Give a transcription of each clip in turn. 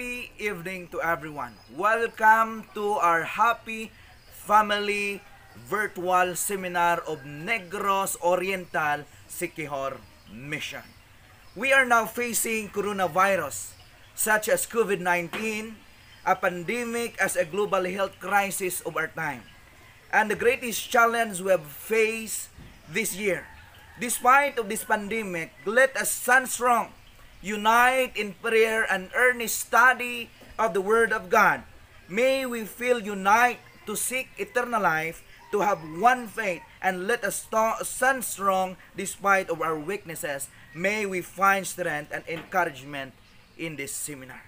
Happy evening to everyone. Welcome to our Happy Family Virtual Seminar of Negros Oriental Sikihor Mission. We are now facing coronavirus such as COVID-19, a pandemic as a global health crisis of our time. And the greatest challenge we have faced this year. Despite of this pandemic, let us stand strong unite in prayer and earnest study of the Word of God. May we feel unite to seek eternal life, to have one faith, and let us sta- stand strong despite of our weaknesses. May we find strength and encouragement in this seminar.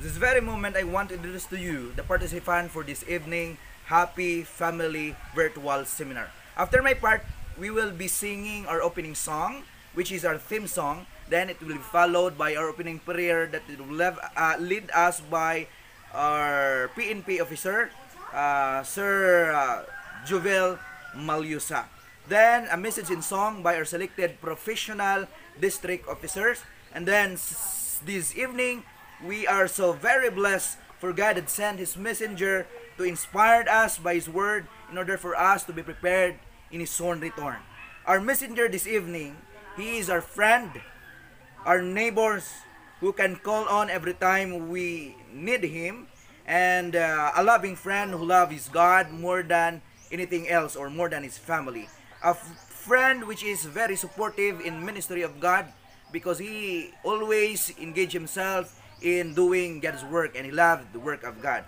This very moment, I want to introduce to you the participant for this evening Happy Family Virtual Seminar. After my part, we will be singing our opening song, which is our theme song. Then it will be followed by our opening prayer that will uh, lead us by our PNP officer, uh, Sir uh, Juvel Malyusa. Then a message in song by our selected professional district officers. And then this evening, we are so very blessed for God had sent His messenger to inspire us by His word in order for us to be prepared in His soon return. Our messenger this evening, he is our friend, our neighbors who can call on every time we need Him, and uh, a loving friend who loves his God more than anything else or more than his family. A friend which is very supportive in ministry of God because he always engage himself in doing God's work and he loved the work of God.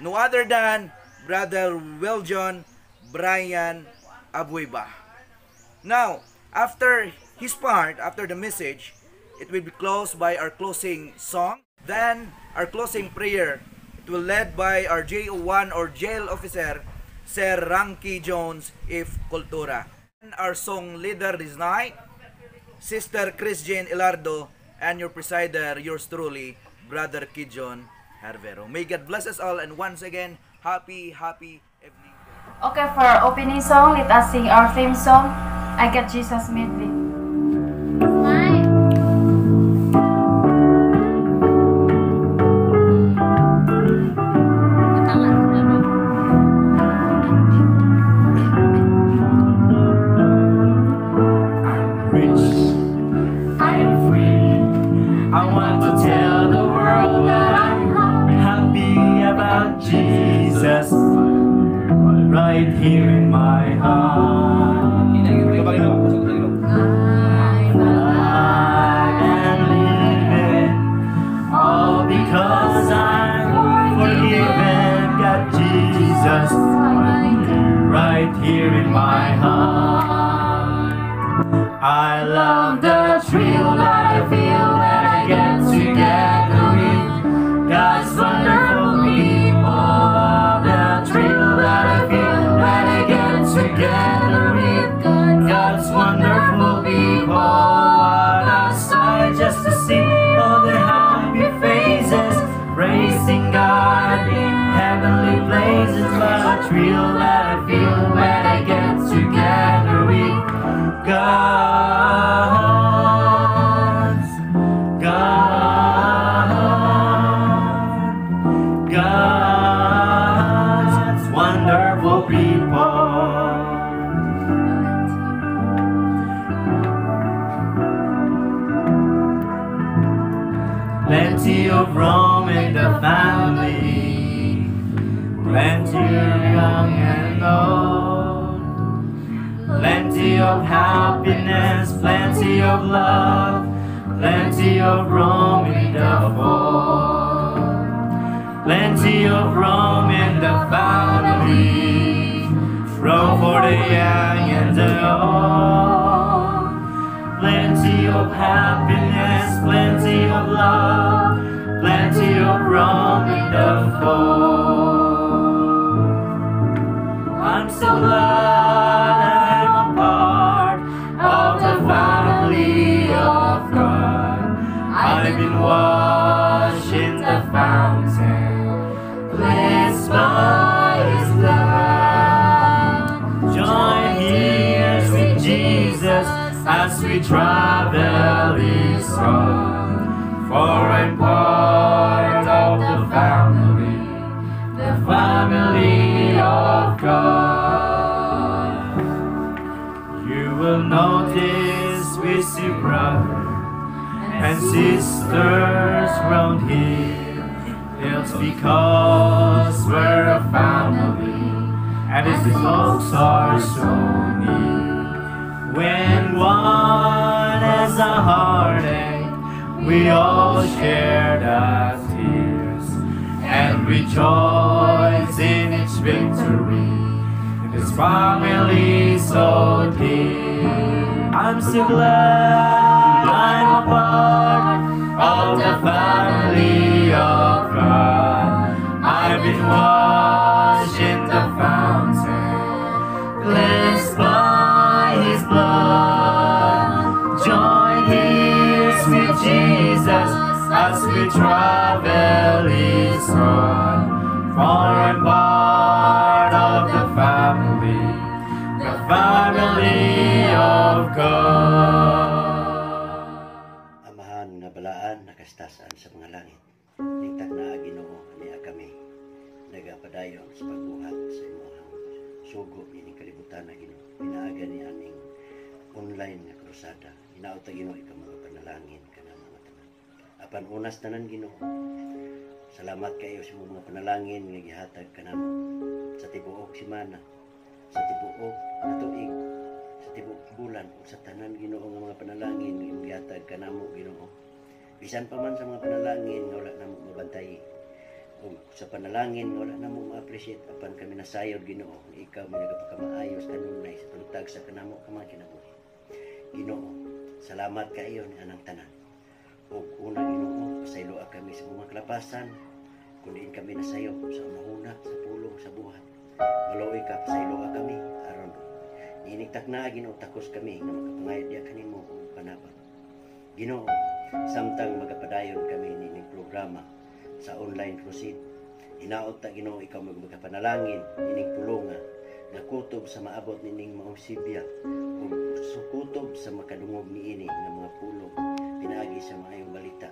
No other than Brother Wiljon Brian Abueva. Now, after his part, after the message, it will be closed by our closing song. Then, our closing prayer. It will led by our JO1 or jail officer, Sir Ranky Jones, if Kultura. And our song leader this night, Sister Chris Jane Ilardo, and your presider, yours truly, Brother Kijon Hervero. May God bless us all, and once again, happy, happy evening. Okay, for opening song, let us sing our theme song, I Got Jesus Medley. rich, plenty of young and old. Plenty of happiness, plenty of love, plenty of room in the fold. Plenty of room in the family, room for the young and the old. Plenty of happiness, plenty of love, plenty of room in the fold. So glad I'm a part of the family of God. I've been in the fountain, cleansed by His blood. Join ears with Jesus as we travel His road. For I'm part notice we see brothers and sisters round here. It's because we're a family and these folks are so near. When one has a heartache, we all share the tears and rejoice in each victory. This family so dear, I'm so glad I'm a part of the family of God. I've been washed in the fountain, cleansed by His blood. Join hands with Jesus as we travel His road. For I'm part of the family, the family Nagapadayon sa pagbuhat sa imong sugo ining kalibutan na Ginoo. Pinaaga ni aning online nga krusada. Hinaot ta Ginoo ikaw mga panalangin kana mga tanan. Apan unas tanan Ginoo. Salamat kayo sa mga panalangin nga gihatag kanamo sa tibuok semana, sa tibuok na tuig, sa tibuok bulan sa tanan Ginoo nga mga panalangin nga gihatag kanamo Ginoo. Bisan pa man sa mga panalangin nga wala namo mabantay. O sa panalangin wala namo ma-appreciate apan kami nasayod Ginoo nga ikaw may nagapakamaayos kanunay sa pagtag sa kanamo ka mga kinabuhi. Ginoo, salamat kayo ni anang tanan. O una Ginoo, pasayloa kami sa mga kalapasan. Kunin kami nasayo sa mahuna, sa pulong, sa buhat. Maloy ka, pasayloa kami. aron Niinigtak na Ginoo takos kami nga makapangayad diya kanimo o panabang. Ginoo, samtang magapadayon kami nining programa sa online crusade. Hinaot ta Ginoo ikaw magpanalangin nining pulonga nga kutob sa maabot nining maong Sibya ug sukutob sa makadungog niini nga mga pulong pinaagi sa maayong balita.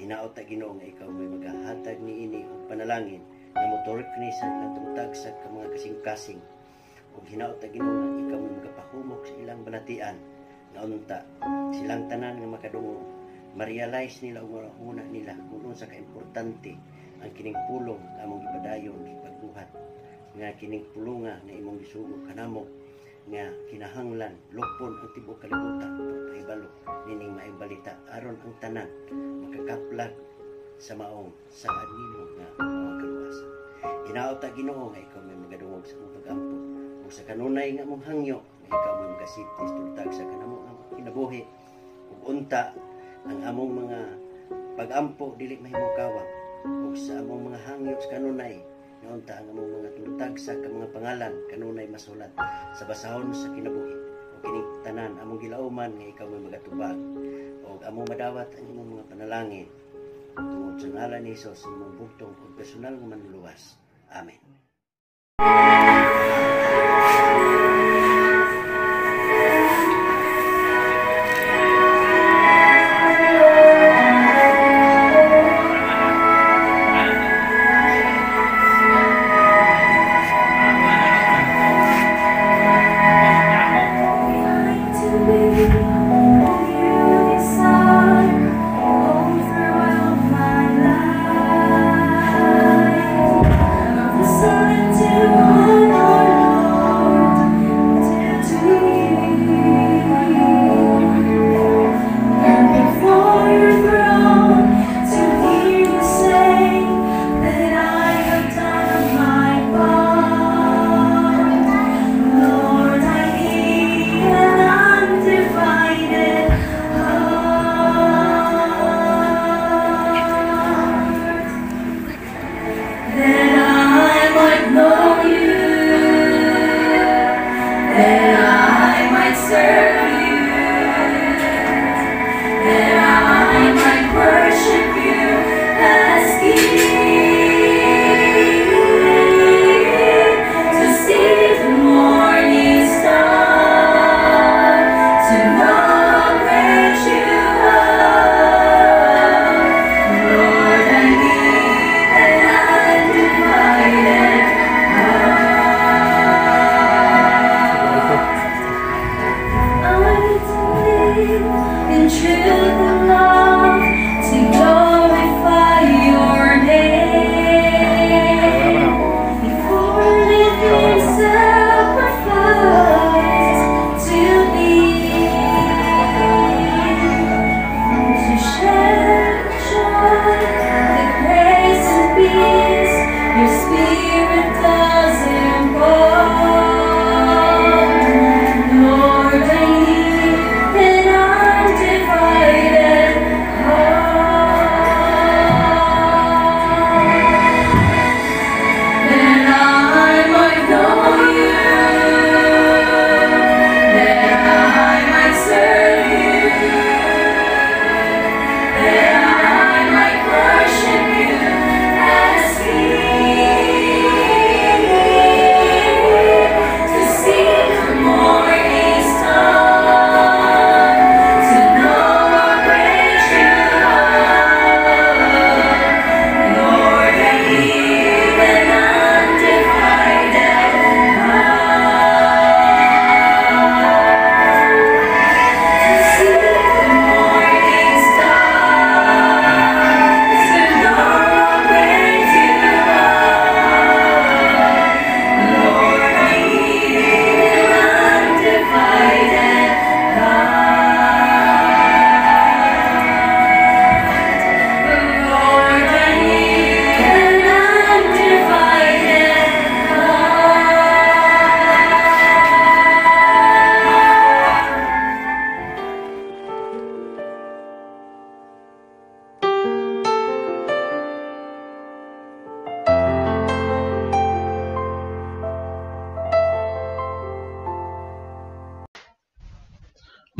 Hinaot ta Ginoo nga ikaw may magahatag niini og panalangin nga motork ni sa ilang tungtag sa ka mga kasing-kasing ug hinaot ta Ginoo nga ikaw may magapahumok sa ilang balatian nga unta silang tanan nga makadungog ma-realize nila o una nila kung unsa ka importante ang kining pulong nga among ipadayon sa pagbuhat. Nga kining pulunga na imong gisugo kanamo nga kinahanglan lupon ang tibuok kalibutan pahibalo nining maayong balita aron ang tanan makakaplag sa maong sa nimo nga mga kaluwasan hinaot ta Ginoo nga ikaw may magadungog sa imong pagampo. Ug sa kanunay nga mong hangyo nga ikaw may magasiptis tultag sa kanamo nga kinabuhi. Ug unta ang among mga pagampo dili mahimong kawang ug sa among mga hangyo sa kanunay nga unta ang among mga tultag sa mga pangalan kanunay masulat sa basahon sa kinabuhi. Ug kining tanan among gilauman nga ikaw may magatubag. Ug among madawat ang imong mga panalangin. Tungod sa ngalan ni Hesus imong bugtong ug personal nga manluluwas amen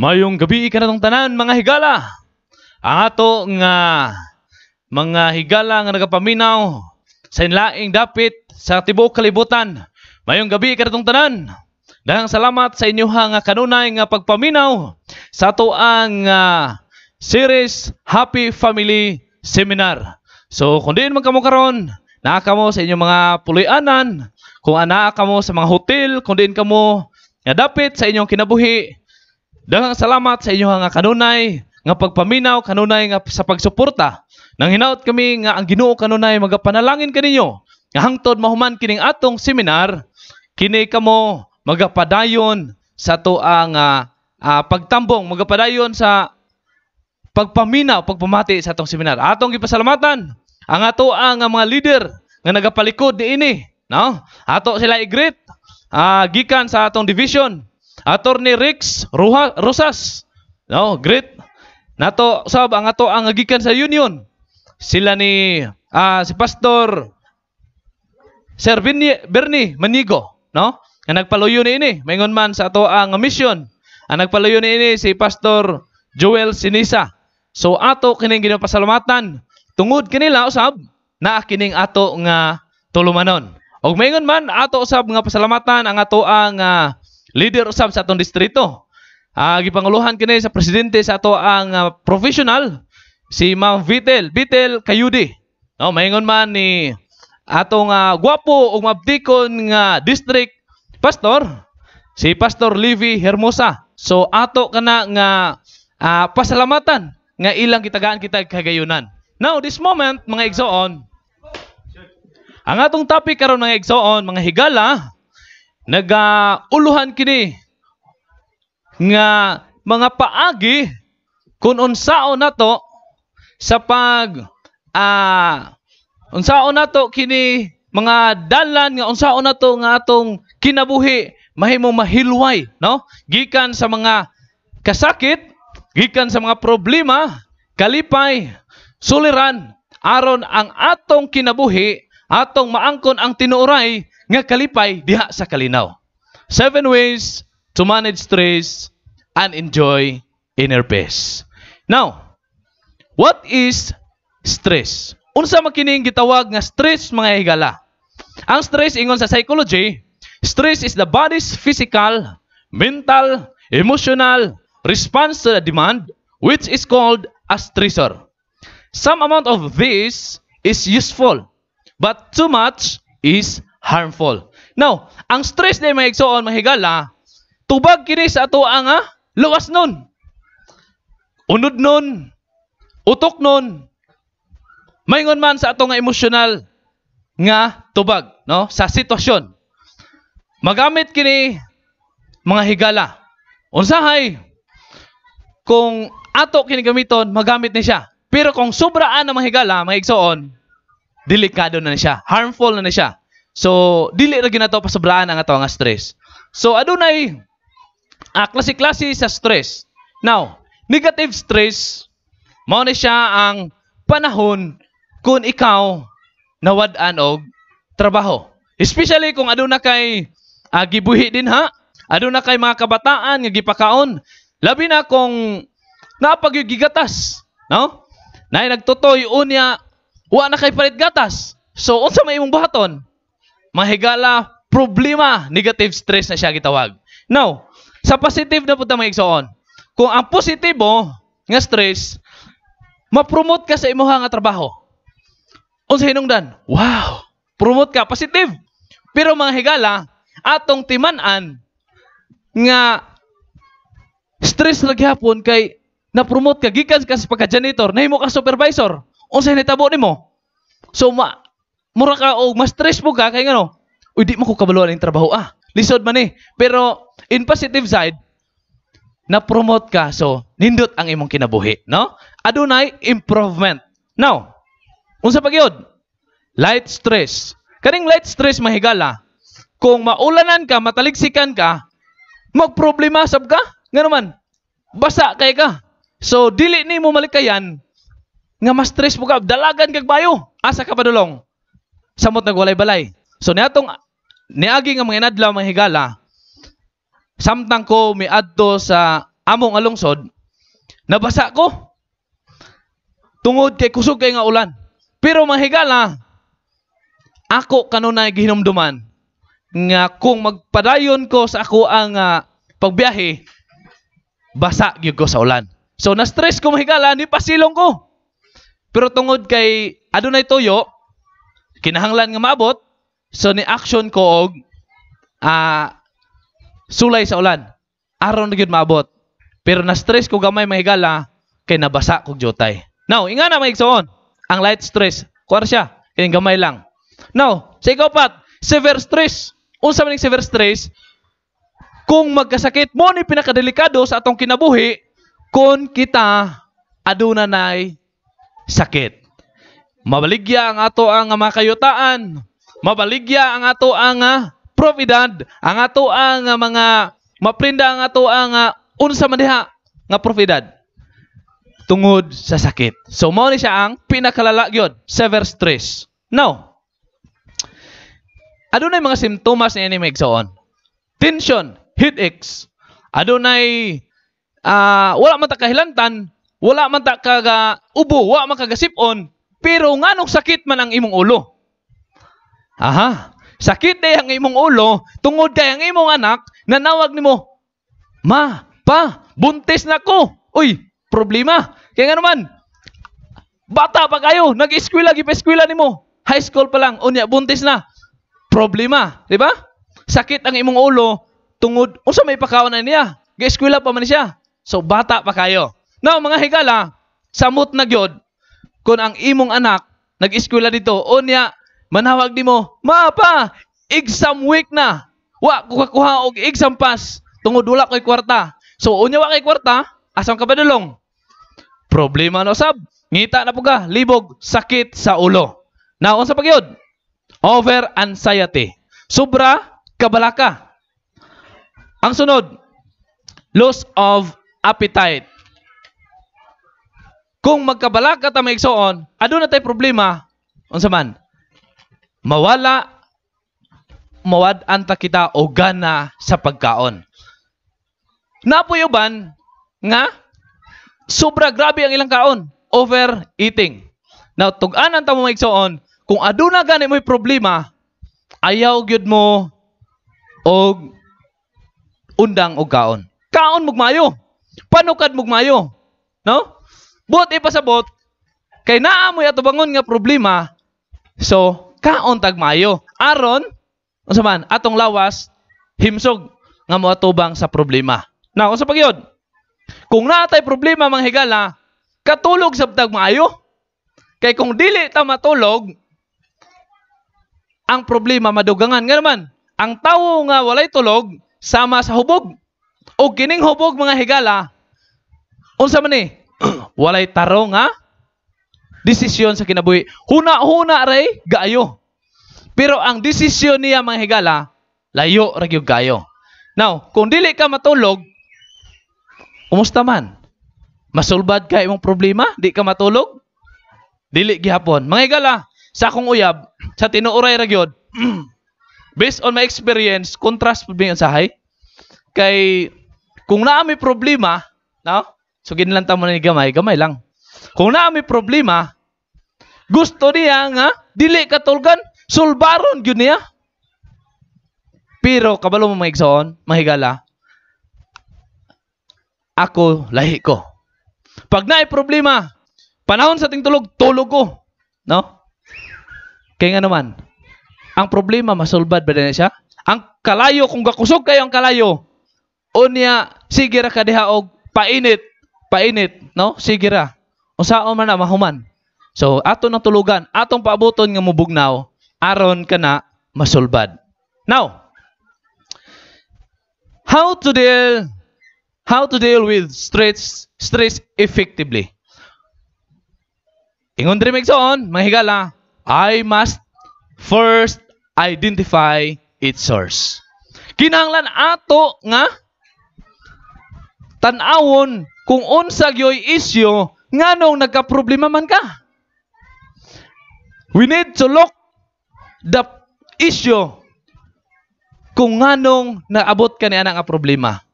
Mayong gabi ka natong tanan mga higala. Ang ato nga mga higala nga nagapaminaw sa inlaing dapit sa tibuok kalibutan. Mayong gabi ka natong tanan. Dahang salamat sa inyo nga kanunay nga pagpaminaw sa ato ang ah, series Happy Family Seminar. So kung diin man kamo karon, naa sa inyong mga puloy-anan, kung anaa kamo sa mga hotel, kung diin kamo nga dapit sa inyong kinabuhi, Daghang salamat sa inyo nga kanunay nga pagpaminaw kanunay nga sa pagsuporta. Nang hinaut kami nga ang Ginoo kanunay magapanalangin kaninyo nga hangtod mahuman kining atong seminar kini kamo magapadayon sa tuang uh, pagtambong magapadayon sa pagpaminaw pagpamati sa atong seminar. Atong gipasalamatan ang ato ang mga leader nga nagapalikod diini, no? Ato sila i-greet ah, gikan sa atong division Attorney Rex Ruha, Rosas. No, great. Nato sab ang ato ang gikan sa union. Sila ni ah, si Pastor Sir Bernie, Bernie Manigo, no? Nga nagpaluyo ni ini, maingon man sa ato ang mission. Ang nagpaluyo ni ini si Pastor Joel Sinisa. So ato kining ginapasalamatan tungod kanila usab na kining ato nga tulumanon. Og maingon man ato usab nga pasalamatan ang ato ang ah, leader usab sa atong distrito. Ah, gipanguluhan kini sa presidente sa ato ang ah, professional si Ma'am Vitel, Vitel Kayudi. No, maingon man ni atong uh, gwapo ug mabdikon nga district pastor si Pastor Livy Hermosa. So ato kana nga ah, pasalamatan nga ilang kitagaan kita kagayunan. Now this moment mga igsoon ang atong topic karon mga igsoon mga higala nagauluhan kini nga mga paagi kung unsaon nato sa pag ah unsaon nato kini mga dalan nga unsaon nato nga atong kinabuhi mahimong mahilway no? Gikan sa mga kasakit gikan sa mga problema kalipay suliran aron ang atong kinabuhi atong maangkon ang tinuoray nga kalipay diha sa kalinaw. Seven ways to manage stress and enjoy inner peace. Now what is stress? Unsa man kining gitawag nga stress mga higala? Ang stress ingon sa psychology stress is the body's physical mental emotional response to the demand which is called a stressor. Some amount of this is useful but too much is harmful now ang stress na mga igsoon mga higala tubag kini sa ato ang ah, luwas nun unod nun, utok nun, maingon man sa ato nga emosyonal nga tubag, no? Sa sitwasyon. Magamit kini mga higala. Unsahay kung ato kini gamiton, magamit ni siya. Pero kung sobraan ang mga higala, mga igsoon, delikado na ni siya. Harmful na ni siya. So, dili ra ginato pa sobraan ang ato nga stress. So, adunay ah, klase-klase sa stress. Now, negative stress, mao na siya ang panahon kung ikaw nawad-an og trabaho. Especially kung aduna kay ah, gibuhi din ha. Aduna kay mga kabataan nga gipakaon. Labi na kung napagyugigatas, no? Nay nagtutoy unya wa na kay palit gatas. So unsa may imong buhaton? Mahigala problema, negative stress na siya gitawag. Now, sa positive na punta mga igsoon. Kung ang positibo nga stress, ma-promote ka sa imuha nga trabaho. Unsa hinungdan? Wow! Promote ka, positive. Pero mga higala, atong timan-an nga stress lagi hapon kay na-promote ka gikan ka sa pagka-janitor, nahimo ka supervisor. Unsa hinitabo nimo? So ma mura ka og mas stress mo ka kay ngano? Uy, di mo ko kabaluan ang trabaho. Ah, lisod man eh. Pero in positive side, na-promote ka, so nindot ang imong kinabuhi, no? Adunay improvement. Now, unsa pa gyud? Light stress. Kaning light stress mahigala. Kung maulanan ka, mataliksikan ka, magproblema sab ka. Nga naman, basa kay ka. So, dili ni mo malikayan nga mas stress mo ka, dalagan kag bayo. Asa ka padulong? Samot nagwalay-balay. So, niatong niagi nga mga inadlaw mga higala, samtang ko miadto sa among alungsod, nabasa ko. Tungod kay kusog kay nga ulan. Pero mga higala, ako kanunay gihinumduman nga kung magpadayon ko sa ako ang ah, pagbiyahe, basa gyud ko sa ulan. So na-stress ko mahigala, ni pasilong ko. Pero tungod kay adunay toyo, kinahanglan nga maabot, so ni action ko og ah sulay sa ulan. Aron na gyud maabot. Pero na-stress ko gamay mahigala kay nabasa kog jotay. Now, inga na maigsoon. Ang light stress, kuwar siya, kay gamay lang. Now, sa ikapat, severe stress. Unsa man severe stress? Kung magkasakit mo ni pinakadelikado sa atong kinabuhi kung kita aduna nay sakit. Mabaligya ang ato ang mga kayutaan. Mabaligya ang ato ang ah, providad, ang ato ang ah, mga maprinda ang ato ang ah, unsa man diha nga providad tungod sa sakit. So mao ni siya ang pinakalala gyud, severe stress. Now, adunay mga simptomas ni ini maigsoon. Tension, headaches. Adunay ah wala man ta kahilantan, wala man ta kaga ubo, wala man kagasipon, pero nganong sakit man ang imong ulo. Aha. Sakit day ang imong ulo tungod kay ang imong anak nanawag nimo, "Ma, pa, buntis na ko." Uy, problema. Kaya nga naman, bata pa kayo, nag-eskwela, gipa-eskwela nimo. High school pa lang, unya, buntis na. Problema, di ba? Sakit ang imong ulo tungod, unsa may pakaon na niya? Gi-eskwela pa man siya. So, bata pa kayo. Now, mga higala, samot na gyud kung ang imong anak nag-eskwela dito, unya, manawag nimo, Ma, pa, exam week na. Wa ko kakuha og exam pass tungod wala ko'y kwarta. So, unya wa kay kwarta, asam ka ba dulong? Problema no sab. Ngita na po ka, libog, sakit sa ulo. Now, unsa pa gyud? Over anxiety. Sobra kabalaka. Ang sunod, loss of appetite. Kung magkabalaka ta maigsoon, aduna tay problema, unsa man? Mawala mawad anta kita o gana sa pagkaon. Napuyoban nga sobra grabe ang ilang kaon, overeating. Now, tug-anan ta mo maigsoon, kung aduna gani mo'y problema, ayaw gyud mo og undang og kaon. Kaon mugmayo. Panukad mugmayo. No? Buot ipasabot kay naa mo'y atubangon nga problema. So, kaon tagmayo. Aron unsa man atong lawas himsog nga moatubang sa problema. Now, unsa pa gyud? kung natay problema mga higala, katulog sa tag maayo. Kay kung dili ta matulog, ang problema madugangan nga naman. Ang tawo nga walay tulog sama sa hubog. O kining hubog mga higala, unsa man ni? walay tarong nga desisyon sa kinabuhi. Huna-huna ray gaayo. Pero ang desisyon niya mga higala, layo ra gyud kayo. Now, kung dili ka matulog, kumusta man? Masulbad ka imong problema? Di ka matulog? Dili gihapon. Mga higala, sa akong uyab, sa tinuuray ra gyud, based on my experience, contrast pud mi usahay. Kay kung naa may problema, no? So ginlan ta mo ni gamay, gamay lang. Kung naa may problema, gusto niya nga dili katulgan, sulbaron gyud niya. Pero kabalo mo maigsoon, mahigala. Ako lahi ko. Pag naay problema, panahon sa ting tulog, tulog ko. No? Kaya nga naman, ang problema masulbad ba na siya? Ang kalayo, kung gakusog kayo ang kalayo, o niya, sige ra ka diha og painit, painit, no? Sige ra. Unsaon man na mahuman. So, ato ng tulugan, atong paabuton nga mubugnaw, aron ka na masulbad. Now, how to deal how to deal with stress stress effectively? Ingon diri megsoon, mga higala, I must first identify its source. Kinahanglan ato nga tan-awon kung unsa gyoy isyo nganong nagka-problema man ka. We need to look the issue kung nganong naabot ka ni nga problema.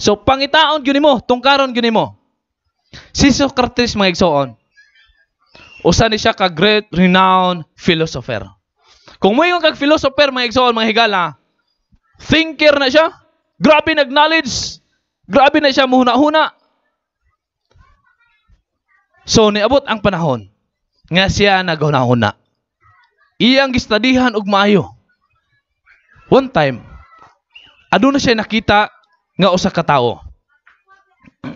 So pangitaon gyud nimo, tungkaron gyud nimo. Si Socrates mga igsoon, usa ni siya ka great renowned philosopher. Kung mo kag philosopher mga igsoon mga higala, thinker na siya, grabe nag-knowledge, grabe na siya muhuna-huna. So niabot ang panahon nga siya naghuna-huna. Iyang gistadihan og maayo. One time, aduna siya nakita nga usa ka tawo.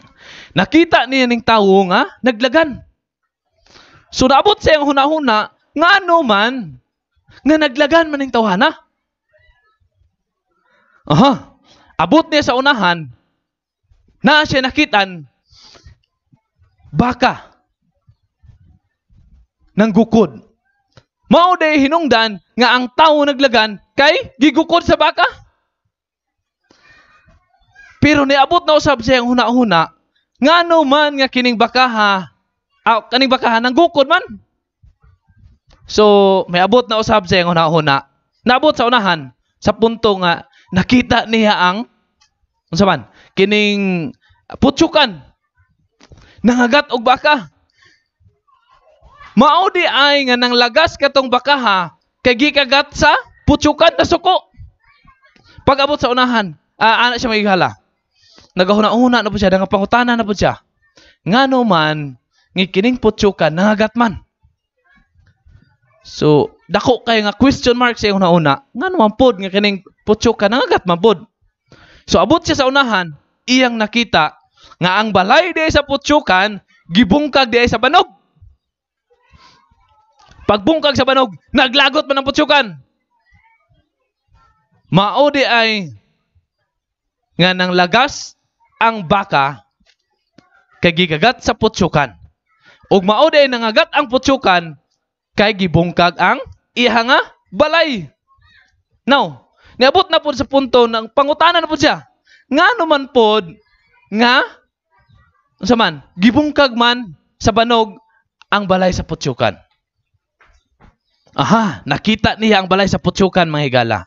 Nakita niya ning tawo nga naglagan. So naabot siya ang huna-huna nga ano man nga naglagan man ning tawhana. Aha. Abot niya sa unahan na siya nakitan baka ng gukod. Mao day hinungdan nga ang tawo naglagan kay gigukod sa baka. Pero niabot na usab siya ang huna-huna ngano man nga kining bakaha aw kaning bakaha nang gukod man. So, may abot na usab siya ang huna-huna. Naabot sa unahan sa punto nga nakita niya ang unsa man kining putsukan nangagat og baka. Mao di ay nga nang lagas katong bakaha kay gikagat sa putsukan na suko. Pag abot sa unahan, ah, ana siya magigala. Nagahuna-una na po siya, nangapangutana na po siya. Ngano man, nga kining putsukan, nangagat man. So, dako kay nga question mark sa una-una. Ngano man pod nga kining putsukan, nangagat man pod. So, abot siya sa unahan, iyang nakita nga ang balay di sa putsukan, gibungkag di sa banog. Pagbungkag sa banog, naglagot man ang putsukan. Mao di ay nga nang lagas ang baka kay gigagat sa putsukan. Ug mao di ay nangagat ang putsukan kay gibungkag ang iha nga balay. Now, niabot na pod sa punto ng pangutana na pod siya. Nga man pod nga unsa man gibungkag man sa banog ang balay sa putsukan. Aha, nakita niya ang balay sa putsukan mga higala.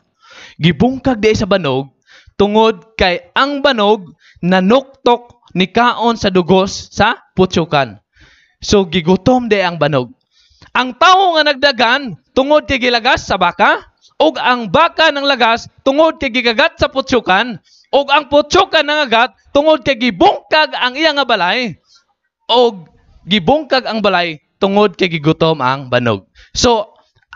Gibungkag di sa banog tungod kay ang banog nanuktok ni kaon sa dugos sa putsukan. So gigutom di ang banog. Ang tao nga nagdagan tungod kay gilagas sa baka ug ang baka ng lagas tungod kay gigagat sa putsukan ug ang putsukan nangagat tungod kay gibungkag ang iya nga balay ug gibungkag ang balay tungod kay gigutom ang banog. So,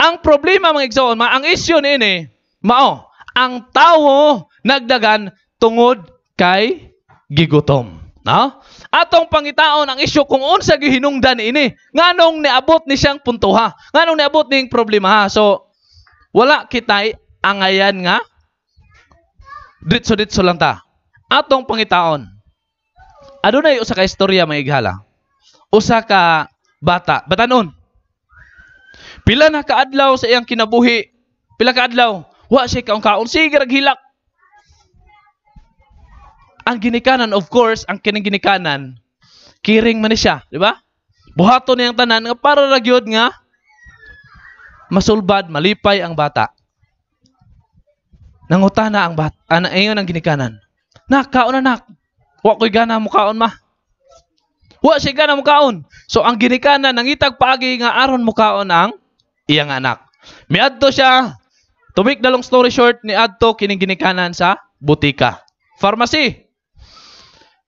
ang problema mga igsoon, ma ang issue niini, mao, ang tawo nagdagan tungod kay gigutom. No? Atong pangitaon ang isyu kung unsa gihinungdan ini. Nganong niabot ni siyang puntuha. Nganong niabot ning problema ha. So wala kitay angayan nga ditso-ditso lang ta. Atong pangitaon. Adunay usa ka istorya maighala. Usa ka bata, batanon. Pila na kaadlaw sa iyang kinabuhi. Pila ka adlaw. Wa siya kaong kaon. Sige, raghilak. Ang ginikanan, of course, ang kining ginikanan, kiring man siya, di ba? Buhaton niyang tanan nga para ragyod nga masulbad, malipay ang bata. Nangutana ang bata, ana ayon ang ginikanan. Nak, kaon anak. Wa ko'y gana mo kaon ma. Wa siya gana mo kaon. So ang ginikanan nangitag paagi nga aron mo kaon ang iyang anak. Miadto siya. To make the long story short, ni adto kining ginikanan sa butika. Pharmacy.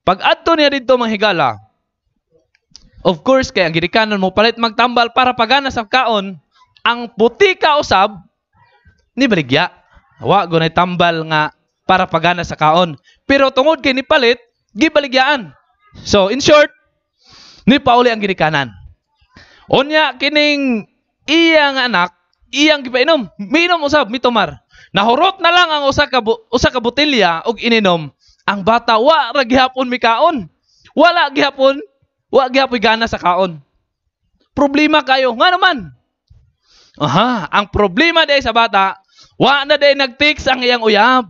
Pag adto niya dito mga higala, of course, kaya ang ginikanan mo palit magtambal para pagana sa kaon, ang butika usab, ni baligya. Wa gunay tambal nga para pagana sa kaon. Pero tungod kay ni palit, gibaligyaan. So, in short, ni pauli ang ginikanan. Unya kining iyang anak, iyang gipainom, miinom usab mitomar. Nahurot na lang ang usa ka usa ka botelya og ininom. Ang bata wa ra gihapon mikaon. Wala gihapon, wa gihapon gana sa kaon. Problema kayo, nga naman. Aha, ang problema day sa bata, wa na day nagtix ang iyang uyab.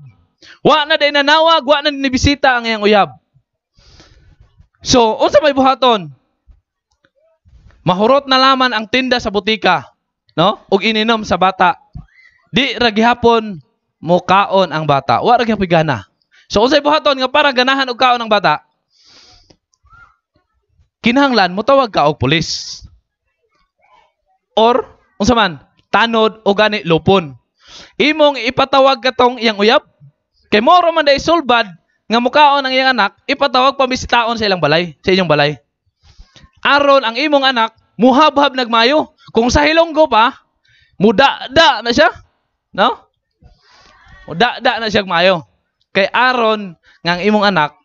Wa na day nanawag, wa na nibisita ang iyang uyab. So, unsa may buhaton? Mahurot na laman ang tinda sa butika, no? Ug ininom sa bata. Di ra gihapon mo kaon ang bata. Wa ra gyapon gana. So unsay buhaton nga para ganahan og kaon ang bata? Kinahanglan mo tawag ka og pulis. Or unsa man, tanod o gani lupon. Imong ipatawag katong iyang uyab. Kay moro man day sulbad nga mukaon ang iyang anak, ipatawag pamisitaon sa ilang balay, sa inyong balay. Aron ang imong anak muhabhab nagmayo. Kung sa hilonggo pa, muda-da na siya. No? Muda-da na siya mayo. Kay aron nga ang imong anak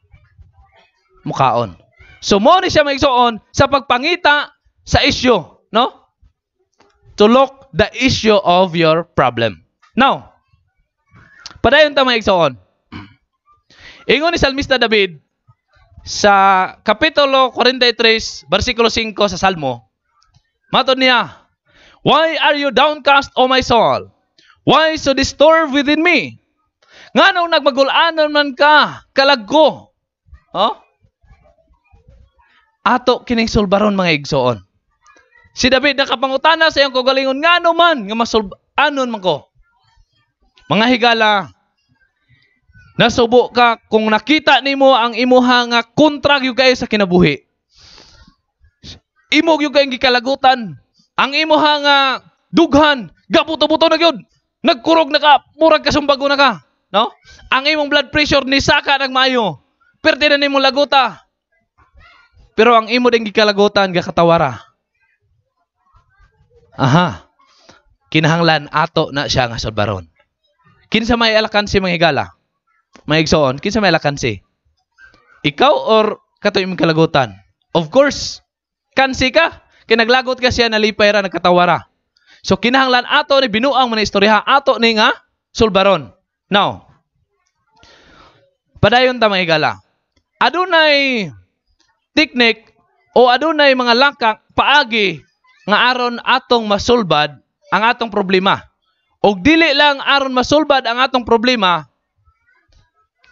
mukaon. So mo ni siya maigsuon sa pagpangita sa isyu, no? To look the issue of your problem. Now, padayon ta maigsuon. Ingon ni Salmista David sa kapitulo 43, versikulo 5 sa Salmo. Matod niya, Why are you downcast, O my soul? Why so disturbed within me? Nga nung nagmagulanon man ka, kalagko. Oh? Ato kining sulbaron mga igsoon. Si David nakapangutana sa iyang kagalingon, nga man, nga masulbanon man ko. Mga higala, nasubo ka kung nakita nimo ang imuha nga kontra gyud kayo sa kinabuhi. Imo gyud kayong gikalagutan. Ang imuha nga dughan, gabuto-buto na gyud. Nagkurog na ka, murag kasumbago na ka. No? Ang imong blood pressure ni saka nagmayo. Perde na nimo laguta. Pero ang imo ding gikalagutan gakatawara. Aha. Kinahanglan ato na siya nga salbaron. Kinsa may alakan si mga higala? May igsoon, kinsa may alakan si? Ikaw or kato imong kalagutan? Of course, kansi ka. Kinaglagot ka siya nalipay ra nagkatawara. So kinahanglan ato ni binuang man istorya ato ni nga sulbaron. Now, padayon ta mga higala. Adunay teknik o adunay mga langkak paagi nga aron atong masulbad ang atong problema. Og dili lang aron masulbad ang atong problema,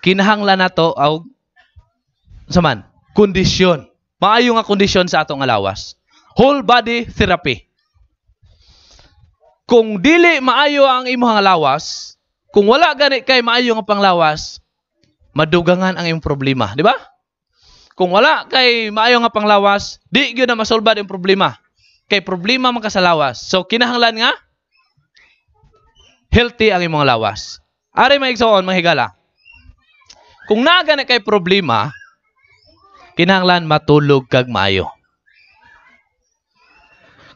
kinahanglan nato og saman kondisyon. Maayo nga kondisyon sa atong alawas. Whole body therapy. Kung dili maayo ang imong lawas, kung wala gani kay maayo nga panglawas, madugangan ang imong problema, di ba? Kung wala kay maayo nga panglawas, di gyud na masolbad ang problema. Kay problema man ka sa lawas. So kinahanglan nga healthy ang imong lawas. Ari maigsoon mga higala. Kung naga na kay problema, kinahanglan matulog kag maayo.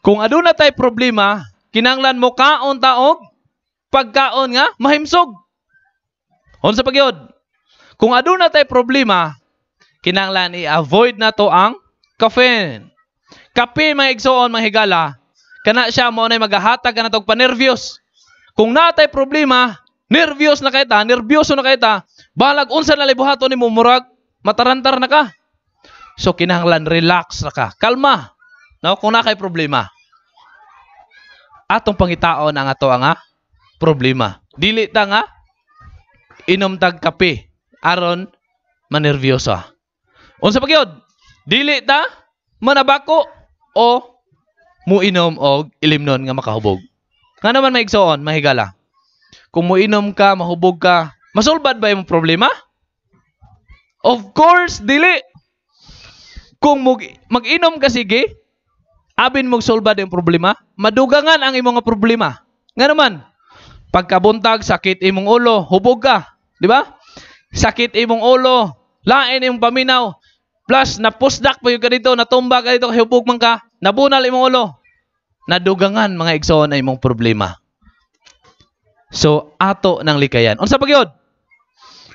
Kung aduna tay problema, kinahanglan mo kaon taog pagkaon nga mahimsog. Unsa pagyod? Kung aduna tay problema, kinahanglan i-avoid na to ang caffeine. Kape mga igsoon mga kana siya mo na magahatag na tog panervyos. Kung natay problema, nervyos na kayta, nervyoso na kayta, balag unsa na libuhaton nimo murag matarantar na ka. So kinahanglan relax na ka. Kalma. No, kung na kay problema. Atong pangitaon ang ato nga problema. Dili ta nga inom tag kape aron manervyosa. Unsa pa gyud? Dili ta manabako o muinom og ilimnon nga makahubog. Nga naman may igsoon, mahigala. Kung muinom ka, mahubog ka, masulbad ba yung problema? Of course, dili. Kung mag- mag-inom ka sige, abin mong solbad yung problema, madugangan ang imong problema. Nga naman, pagkabuntag, sakit imong ulo, hubog ka. Di ba? Sakit imong ulo, lain imong paminaw, plus napusdak pa yung ka dito, natumba ka dito, hubog man ka, nabunal imong ulo. Nadugangan mga igsoon na imong problema. So, ato ng likayan. Unsa pa gyud?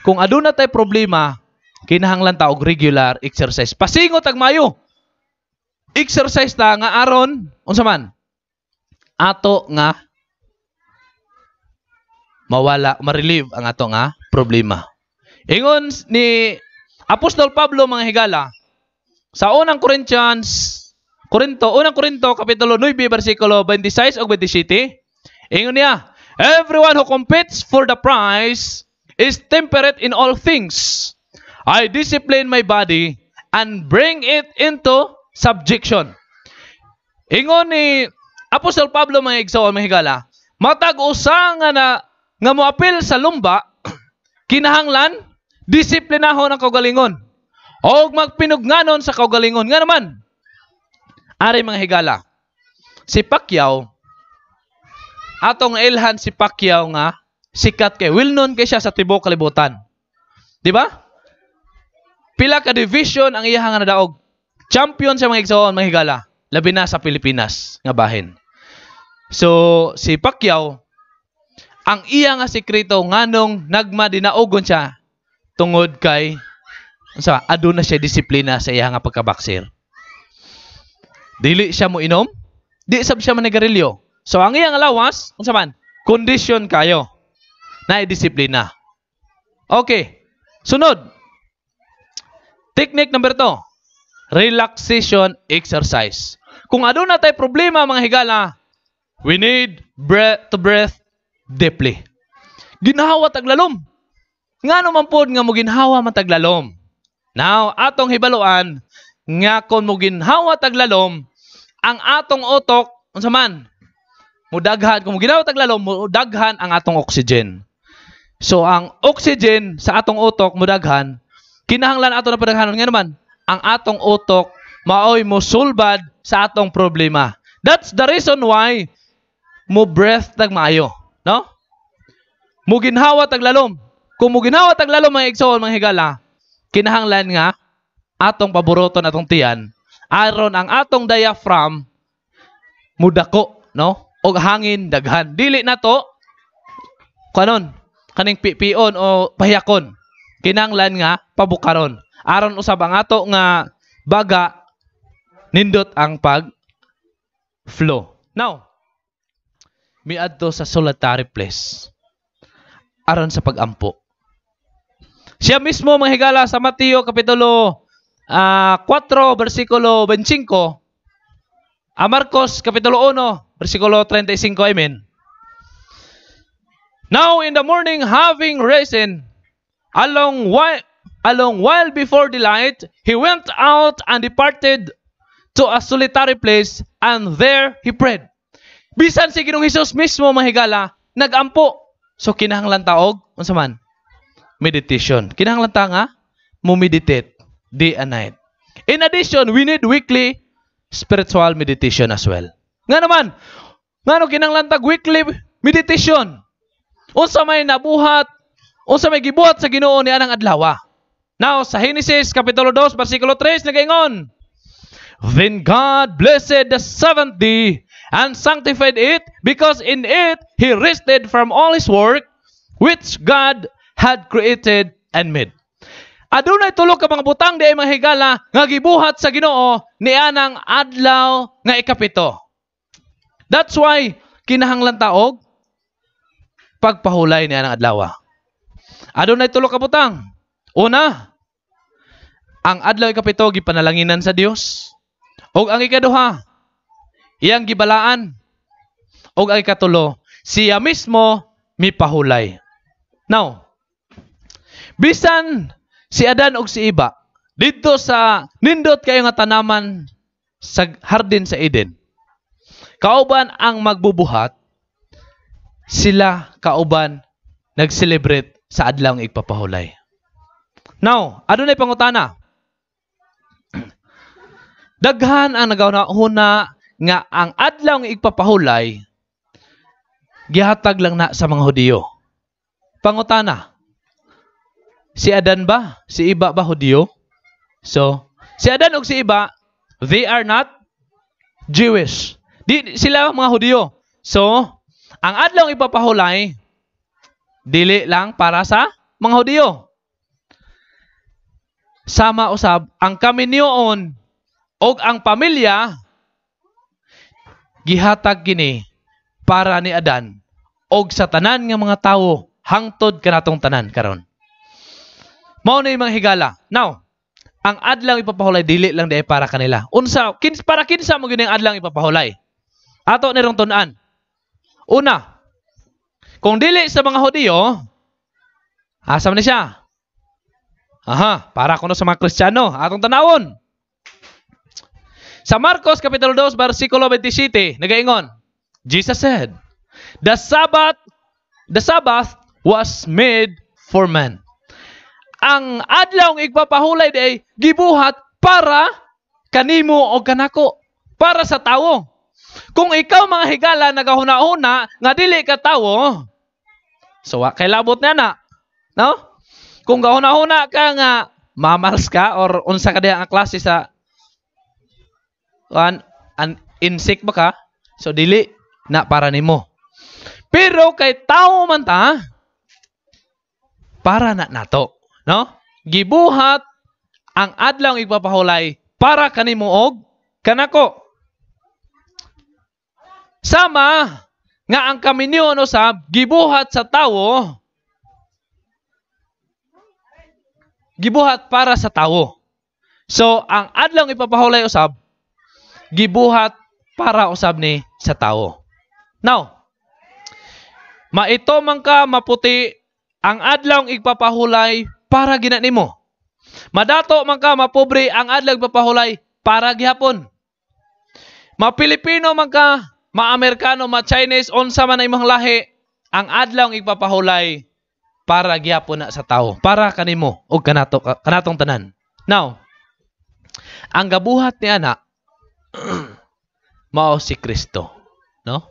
Kung aduna tay problema, kinahanglan ta og regular exercise. Pasingot ag mayo. Exercise ta nga aron unsa man? Ato nga mawala, ma-relieve ang ato nga problema. Ingon ni Apostol Pablo mga higala sa unang Corinthians Korinto, unang Korinto kapitulo 9 bersikulo 26 ug 27. Ingon niya, Everyone who competes for the prize is temperate in all things. I discipline my body and bring it into subjection. Ingon ni Apostol Pablo mga igsoon mga higala, matag usa nga na nga moapil sa lumba kinahanglan disiplinahon ang kaugalingon o magpinugnanon sa kaugalingon nga naman ari mga higala si Pacquiao atong ilhan si Pacquiao nga sikat kay well known kay siya sa tibok kalibutan di ba pila ka division ang iyang nga nadaog champion sa mga igsoon mga higala labi na sa Pilipinas nga bahin so si Pacquiao ang iya nga sekreto nganong nagma dinaogon siya tungod kay sa aduna siya disiplina sa iya nga pagkabaksir. Dili siya mo inom, di sab siya manigarilyo. So ang iya nga lawas, unsa man? Condition kayo. Na disiplina. Okay. Sunod. Technique number 2. Relaxation exercise. Kung aduna tay problema mga higala, we need breath to breath deeply. Ginhawa taglalom. Nga naman po nga mo ginhawa man taglalom. Now, atong hibaluan, nga kung mo ginhawa taglalom, ang atong utok, unsa man, mudaghan, kung mo ginhawa taglalom, mudaghan ang atong oxygen. So, ang oxygen sa atong utok, mudaghan, kinahanglan ato na padaghanon nga naman, ang atong utok, maoy mo sulbad sa atong problema. That's the reason why mo breath tag maayo. No? Muginhawa taglalom. Kung muginhawa taglalom mga igsoon mga higala, kinahanglan nga atong paboruton atong tiyan aron ang atong diaphragm mudako, no? Og hangin daghan. Dili na to kanon kaning pipion o pahiyakon. Kinahanglan nga pabukaron. Aron usab ang ato nga baga nindot ang pag flow. Now, miadto sa solitary place aron sa pagampo. Siya mismo mga higala sa Mateo kapitulo ah, 4 bersikulo 25 a Marcos kapitulo 1 bersikulo 35 amen. Now in the morning having risen along while along while before the light he went out and departed to a solitary place and there he prayed. Bisan si Ginoong Hesus mismo mahigala, nagampo. So kinahanglan taog unsa man? Meditation. Kinahanglan ta nga mo meditate day and night. In addition, we need weekly spiritual meditation as well. Nga naman, ngano kinahanglan tag weekly meditation? Unsa may nabuhat, unsa may gibuhat sa Ginoo ni anang adlaw. Now, sa Genesis kapitulo 2 bersikulo 3 nagaingon, Then God blessed the seventh day and sanctified it because in it he rested from all his work which God had created and made. Adunay tulo ka mga butang di ay mga higala nga gibuhat sa Ginoo ni anang adlaw nga ikapito. That's why kinahanglan taog pagpahulay ni anang adlaw. Adunay tulo ka butang. Una, ang adlaw ikapito gipanalanginan sa Dios. Og ang ikaduha, iyang gibalaan. Og ang ikatulo, siya mismo mipahulay. Now, bisan si Adan og si Iba dito sa nindot kayo nga tanaman sa hardin sa Eden. Kauban ang magbubuhat, sila kauban nag-celebrate sa adlaw nga igpapahulay. Now, adunay pangutana. Daghan ang nagahuna nga ang adlaw nga igpapahulay gihatag lang na sa mga Hudiyo. Pangutana. Si Adan ba? Si Iba ba Hudiyo? So, si Adan ug si Iba, they are not Jewish. Di sila mga Hudiyo. So, ang adlaw nga ipapahulay dili lang para sa mga Hudiyo. Sama usab ang kami niyoon og ang pamilya gihatag kini para ni Adan og sa tanan nga mga tawo hangtod kanatong tanan karon. Mao na mga higala. Now, ang adlaw ipapahulay dili lang di para kanila. Unsa kins para kinsa mo gyud ang adlaw ipapahulay? Ato nirong tun-an. Una, kung dili sa mga Hudiyo, asa man siya? Aha, para kuno sa mga Kristiyano, atong tanawon. Sa Marcos Kapitulo 2, versikulo 27, nagaingon, Jesus said, The Sabbath, the Sabbath was made for man. Ang adlaw ng igpapahulay day gibuhat para kanimo o kanako, para sa tawo. Kung ikaw mga higala nagahuna-huna nga dili ka tawo, so wa kay labot na na. No? Kung gahuna-huna ka nga mamals ka or unsa ka ang klase sa an, an insect ba ka? So dili na para nimo. Pero kay tao man ta para na nato, no? Gibuhat ang adlaw igpapahulay para kanimo og kanako. Sama nga ang kami niyo usab gibuhat sa tawo gibuhat para sa tawo. So, ang adlaw ipapahulay usab gibuhat para usab ni sa tawo. Now, maito man ka maputi ang adlaw nga igpapahulay para gina nimo. Madato man ka mapobre ang adlaw igpapahulay para gihapon. Ma-Pilipino man ka, ma-Amerikano, ma-Chinese, unsa man imong lahi, ang adlaw nga igpapahulay para gihapon na sa tao, para kanimo og kanato kanatong tanan. Now, ang gabuhat ni ana mao si Kristo, no?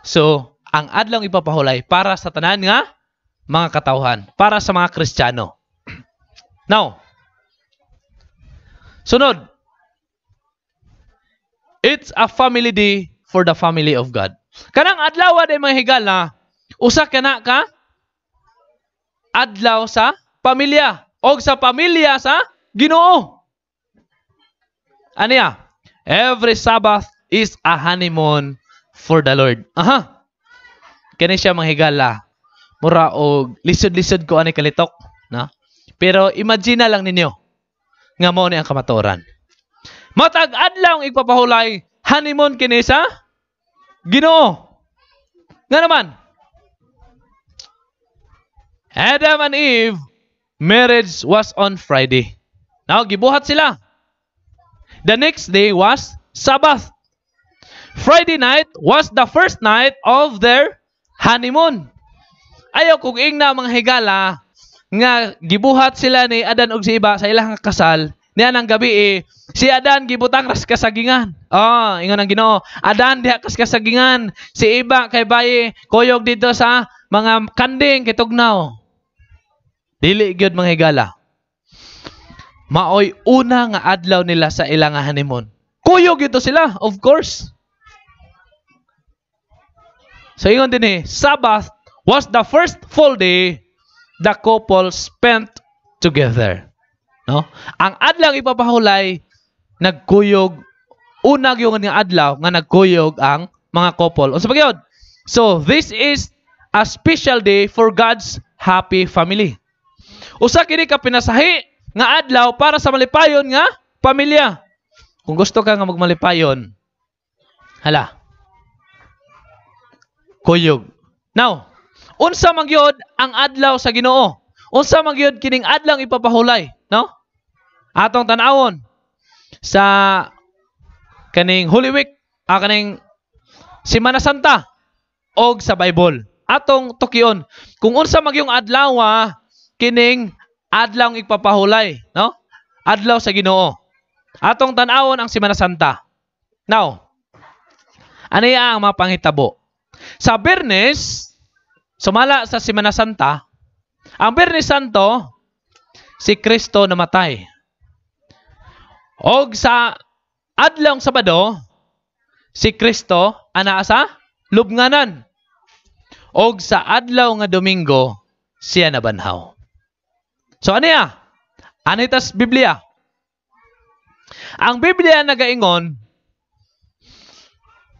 So, ang adlaw ipapahulay para sa tanan nga mga katawhan, para sa mga Kristiyano. Now, sunod. It's a family day for the family of God. Kanang adlaw day mga higala, usa kana ka adlaw sa pamilya o sa pamilya sa Ginoo. Aniya? Every Sabbath is a honeymoon for the Lord. Aha. Kani siya mga higala. Mura og lisod-lisod ko ani kalitok, na? Pero imagine na lang ninyo nga mo ni ang kamaturan. Matag adlaw ang igpapahulay honeymoon kini sa Ginoo. Nga naman, Adam and Eve, marriage was on Friday. Now, gibuhat sila. The next day was Sabbath. Friday night was the first night of their honeymoon. Ayaw kung ingna mga higala nga gibuhat sila ni Adan ug si Iba sa ilang kasal niya ng gabi eh, si Adan gibutang ras kasagingan. Oh, ingon ang Ginoo. Adan diha kas kasagingan. Si Iba kay bayi koyog dito sa mga kanding kay tugnaw. Dili gyud mga higala. Maoy una nga adlaw nila sa ilang honeymoon. Kuyog ito sila, of course. So ingon din eh, Sabbath was the first full day the couple spent together. No? Ang adlaw ipapahulay nagkuyog unag yung nga adlaw nga nagkuyog ang mga couple. Unsa pa? So, this is a special day for God's happy family. Usa kini ka pinasahi nga adlaw para sa malipayon nga pamilya. Kung gusto ka nga magmalipayon, hala. Kuyog. Now, unsa man gyud ang adlaw sa Ginoo? Unsa man gyud kining adlaw ipapahulay, no? Atong tan-awon sa kaning Holy Week, ah, kaning Semana Santa og sa Bible. Atong tukion kung unsa magyong adlaw ah, kining adlaw ang ipapahulay, no? Adlaw sa Ginoo. Atong tan-awon ang Semana Santa. Now, ano ang mga panghitabo? Sa Bernes, sumala sa Semana Santa, ang Bernes Santo, si Kristo namatay. Og sa adlong Sabado, si Kristo ana sa lubnganan. Og sa adlaw nga Domingo, siya nabanhaw. So ano ya? Ano Biblia? Ang Biblia nagaingon,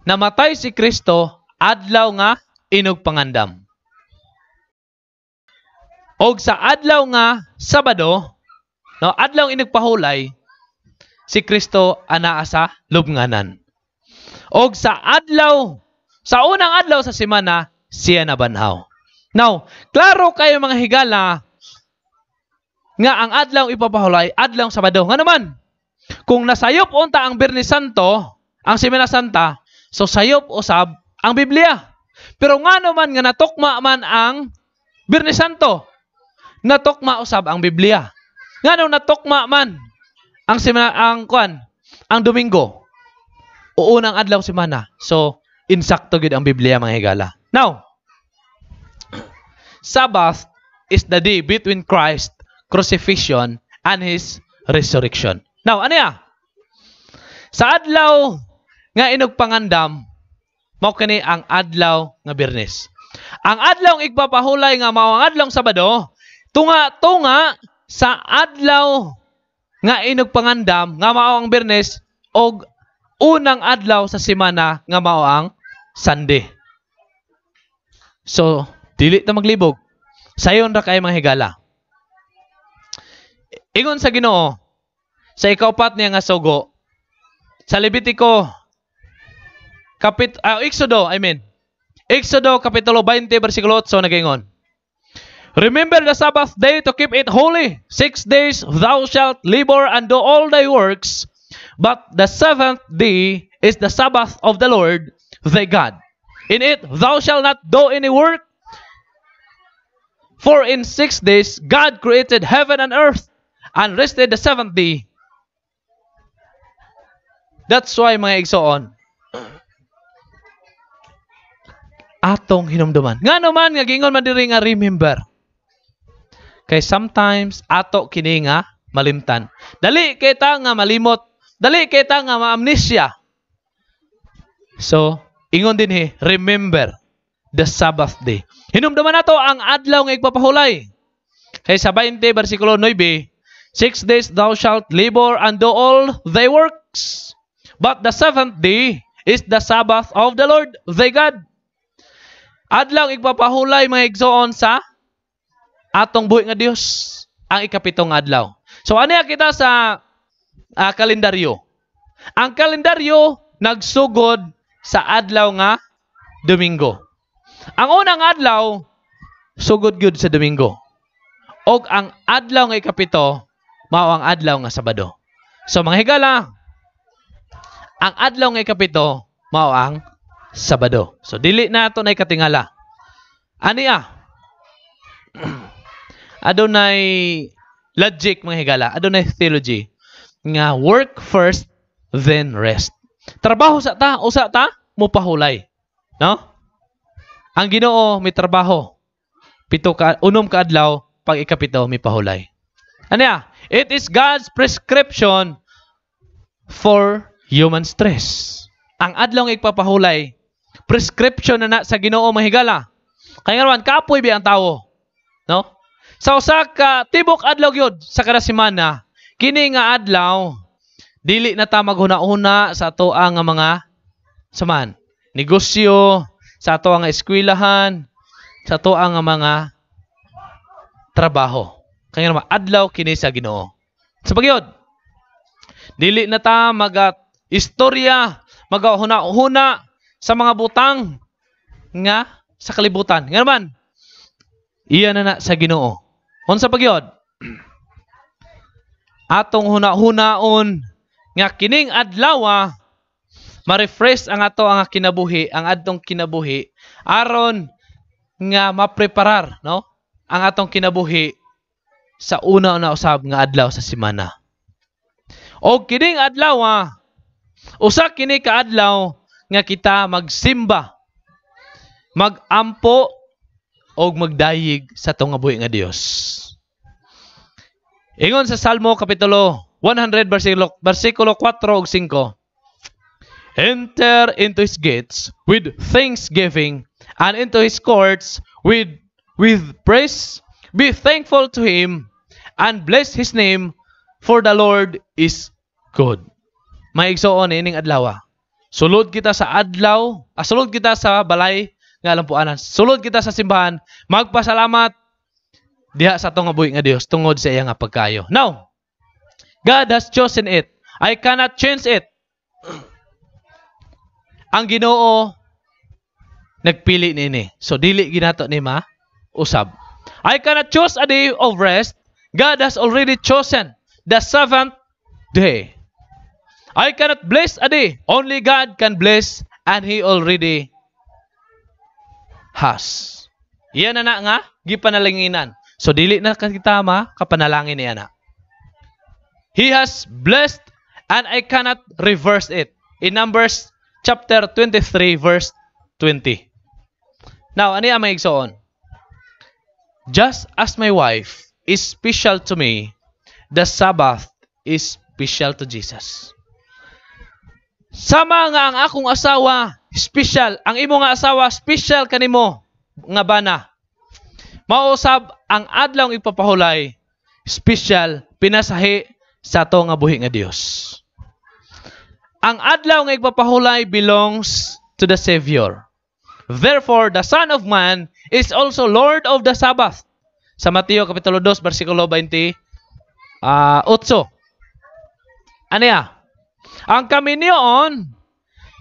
namatay si Kristo adlaw nga inog pangandam. Og sa adlaw nga Sabado, no, adlaw inog pahulay, si Kristo anaa sa lubnganan. Og sa adlaw, sa unang adlaw sa semana, siya nabanhaw. Now, klaro kayo mga higala nga ang adlaw ipapahulay, adlaw Sabado. Nga naman, kung nasayop unta ang Birnis Santo, ang Semana Santa, so sayop usab ang Biblia. Pero nga naman nga natukma man ang Birnis Santo, natukma usab ang Biblia. Nga nung natukma man ang semana ang kwan, ang Domingo, o unang adlaw semana. So, insakto gid ang Biblia mga higala. Now, Sabbath is the day between Christ crucifixion and his resurrection. Now, ano ya? Sa adlaw nga inog pangandam, mao kani ang adlaw nga Biyernes. Ang adlaw igpapahulay nga mao ang adlaw Sabado, tunga-tunga sa adlaw nga inog pangandam nga mao ang Biyernes og unang adlaw sa semana nga mao ang Sunday. So, dili ta maglibog. Sayon ra kay mga higala. Ingon sa Ginoo sa ikaupat niya nga sugo sa Levitico kapit ah, Exodo, I mean. Exodo kapitulo 20 bersikulo 8 nagingon. Remember the Sabbath day to keep it holy. Six days thou shalt labor and do all thy works, but the seventh day is the Sabbath of the Lord thy God. In it thou shalt not do any work, for in six days God created heaven and earth, and rested the seventh day. That's why mga igsoon, atong hinumduman. Nga naman, nga gingon man diri nga remember. Kay sometimes, ato kini nga malimtan. Dali kay ta nga malimot. Dali kay ta nga ma-amnesia. So, ingon din he, remember the Sabbath day. Hinumduman nato ang adlaw nga igpapahulay. Kay sa 20 versikulo 9, Six days thou shalt labor and do all thy works. But the seventh day is the Sabbath of the Lord thy God. Adlaw igpapahulay mga igsoon sa atong buhi nga Dios ang ikapitong adlaw. So ano kita sa ah, kalendaryo? Ang kalendaryo nagsugod sa adlaw nga Domingo. Ang unang adlaw sugod gyud sa Domingo. Og ang adlaw nga ikapito mao ang adlaw nga Sabado. So mga higala, ang adlaw nga ikapito mao ang Sabado. So dili na ato na katingala. Ani ah? adunay logic mga higala, adunay theology nga work first then rest. Trabaho sa ta, usa ta mo pahulay. No? Ang Ginoo may trabaho. Pito ka unom ka adlaw pag ikapito may pahulay. Ano ya? It is God's prescription for human stress. Ang adlaw nga igpapahulay, prescription na na sa Ginoo mahigala. Kaya naman kapoy bi ang tawo. No? Sa usa ka tibok adlaw gyud sa kada semana, kini nga adlaw dili na ta maghuna-una sa ato nga mga saman negosyo sa ato nga eskwelahan sa ato nga mga trabaho. Kaya naman adlaw kini sa Ginoo. Sa pagyod dili na ta maga istorya magahuna-huna sa mga butang nga sa kalibutan. Nga naman iya na na sa Ginoo unsa pagyod atong huna-hunaon nga kining adlaw ma-refresh ang ato ang kinabuhi, ang adtong kinabuhi aron nga mapreparar, no? Ang atong kinabuhi sa una na usab nga adlaw sa semana. O kining adlaw usa kini ka adlaw nga kita magsimba, magampo og magdayig sa tong nga Dios. Ingon sa Salmo kapitulo 100 versikulo versikulo 4 ug 5. Enter into his gates with thanksgiving and into his courts with with praise. Be thankful to him and bless his name for the Lord is good. May igsoon ining adlaw. Sulod kita sa adlaw, ah, sulod kita sa balay nga lampuanan. Sulod kita sa simbahan, magpasalamat diha sa atong nga buhi nga Dios tungod sa iya nga pagkayo. Now, God has chosen it. I cannot change it. Ang Ginoo nagpili nini. So dili ginato ni ma usab. I cannot choose a day of rest. God has already chosen the seventh day. I cannot bless a day. Only God can bless and He already has. Iyan na nga, gipanalanginan. So dili na kita ma kapanalangin niya na. He has blessed and I cannot reverse it. In Numbers chapter 23 verse 20. Now, ano yung igsoon? Just as my wife is special to me, the Sabbath is special to Jesus. Sama nga ang akong asawa, special. Ang imo nga asawa, special kanimo nga bana. Mausab ang adlaw ipapahulay, special, pinasahi sa to nga buhi nga Dios. Ang adlaw nga ipapahulay belongs to the Savior. Therefore, the Son of Man is also Lord of the Sabbath. Sa Mateo Kapitulo 2, versikulo 20, ah 8. Ano ya? Ang kami niyon,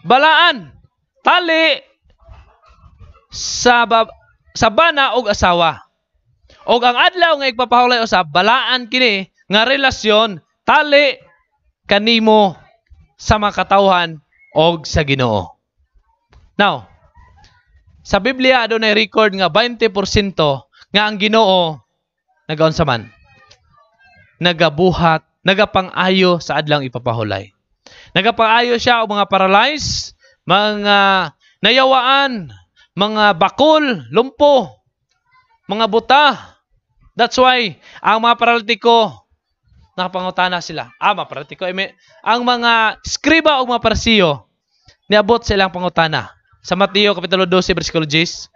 balaan, tali, sa, bab- sa bana og asawa. Og ang adlaw nga ipapahulay usab balaan kini nga relasyon tali kanimo sa makatawhan og sa Ginoo. Now, sa Biblia adunay record nga 20% nga ang Ginoo nagaunsa man. Nagabuhat, nagapang-ayo sa adlang ipapahulay. Nagapang-ayo siya og mga paralyzed, mga nayawaan, mga bakol, lumpo, mga buta. That's why ang mga paralitiko nakapangutana sila. Ah, mga paralitiko. I mean, ang mga skriba o mga parasiyo niabot silang pangutana. Sa Mateo Kapitulo 12, versikulo 10,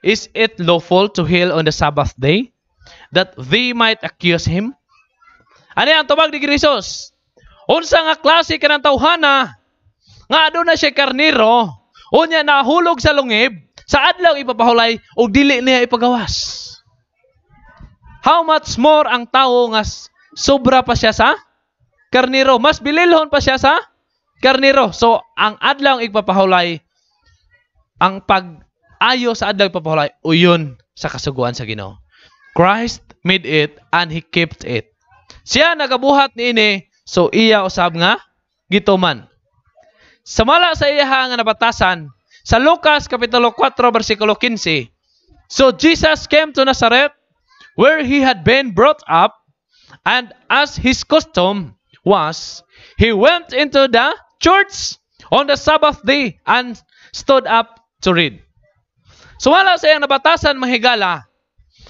Is it lawful to heal on the Sabbath day? That they might accuse him? Ano ang tubag ni Krisos? Unsa nga klase ka ng tawhana? Nga aduna na siya karniro, unya nahulog sa lungib, sa adlaw ipapahulay, o dili niya ipagawas. How much more ang tao nga sobra pa siya sa karniro? Mas bililhon pa siya sa karniro. So, ang adlaw ang ipapahulay, ang pag-ayo sa adlaw ipapahulay, uyon sa kasuguan sa Ginoo. Christ made it and He kept it. Siya nagabuhat ni ini, so iya usab nga gituman. Samala sa iya nga nabatasan, sa Lucas Kapitulo 4, versikulo 15, So Jesus came to Nazareth, where he had been brought up, and as his custom was, he went into the church on the Sabbath day and stood up to read. Sumala sa iyang nabatasan mahigala,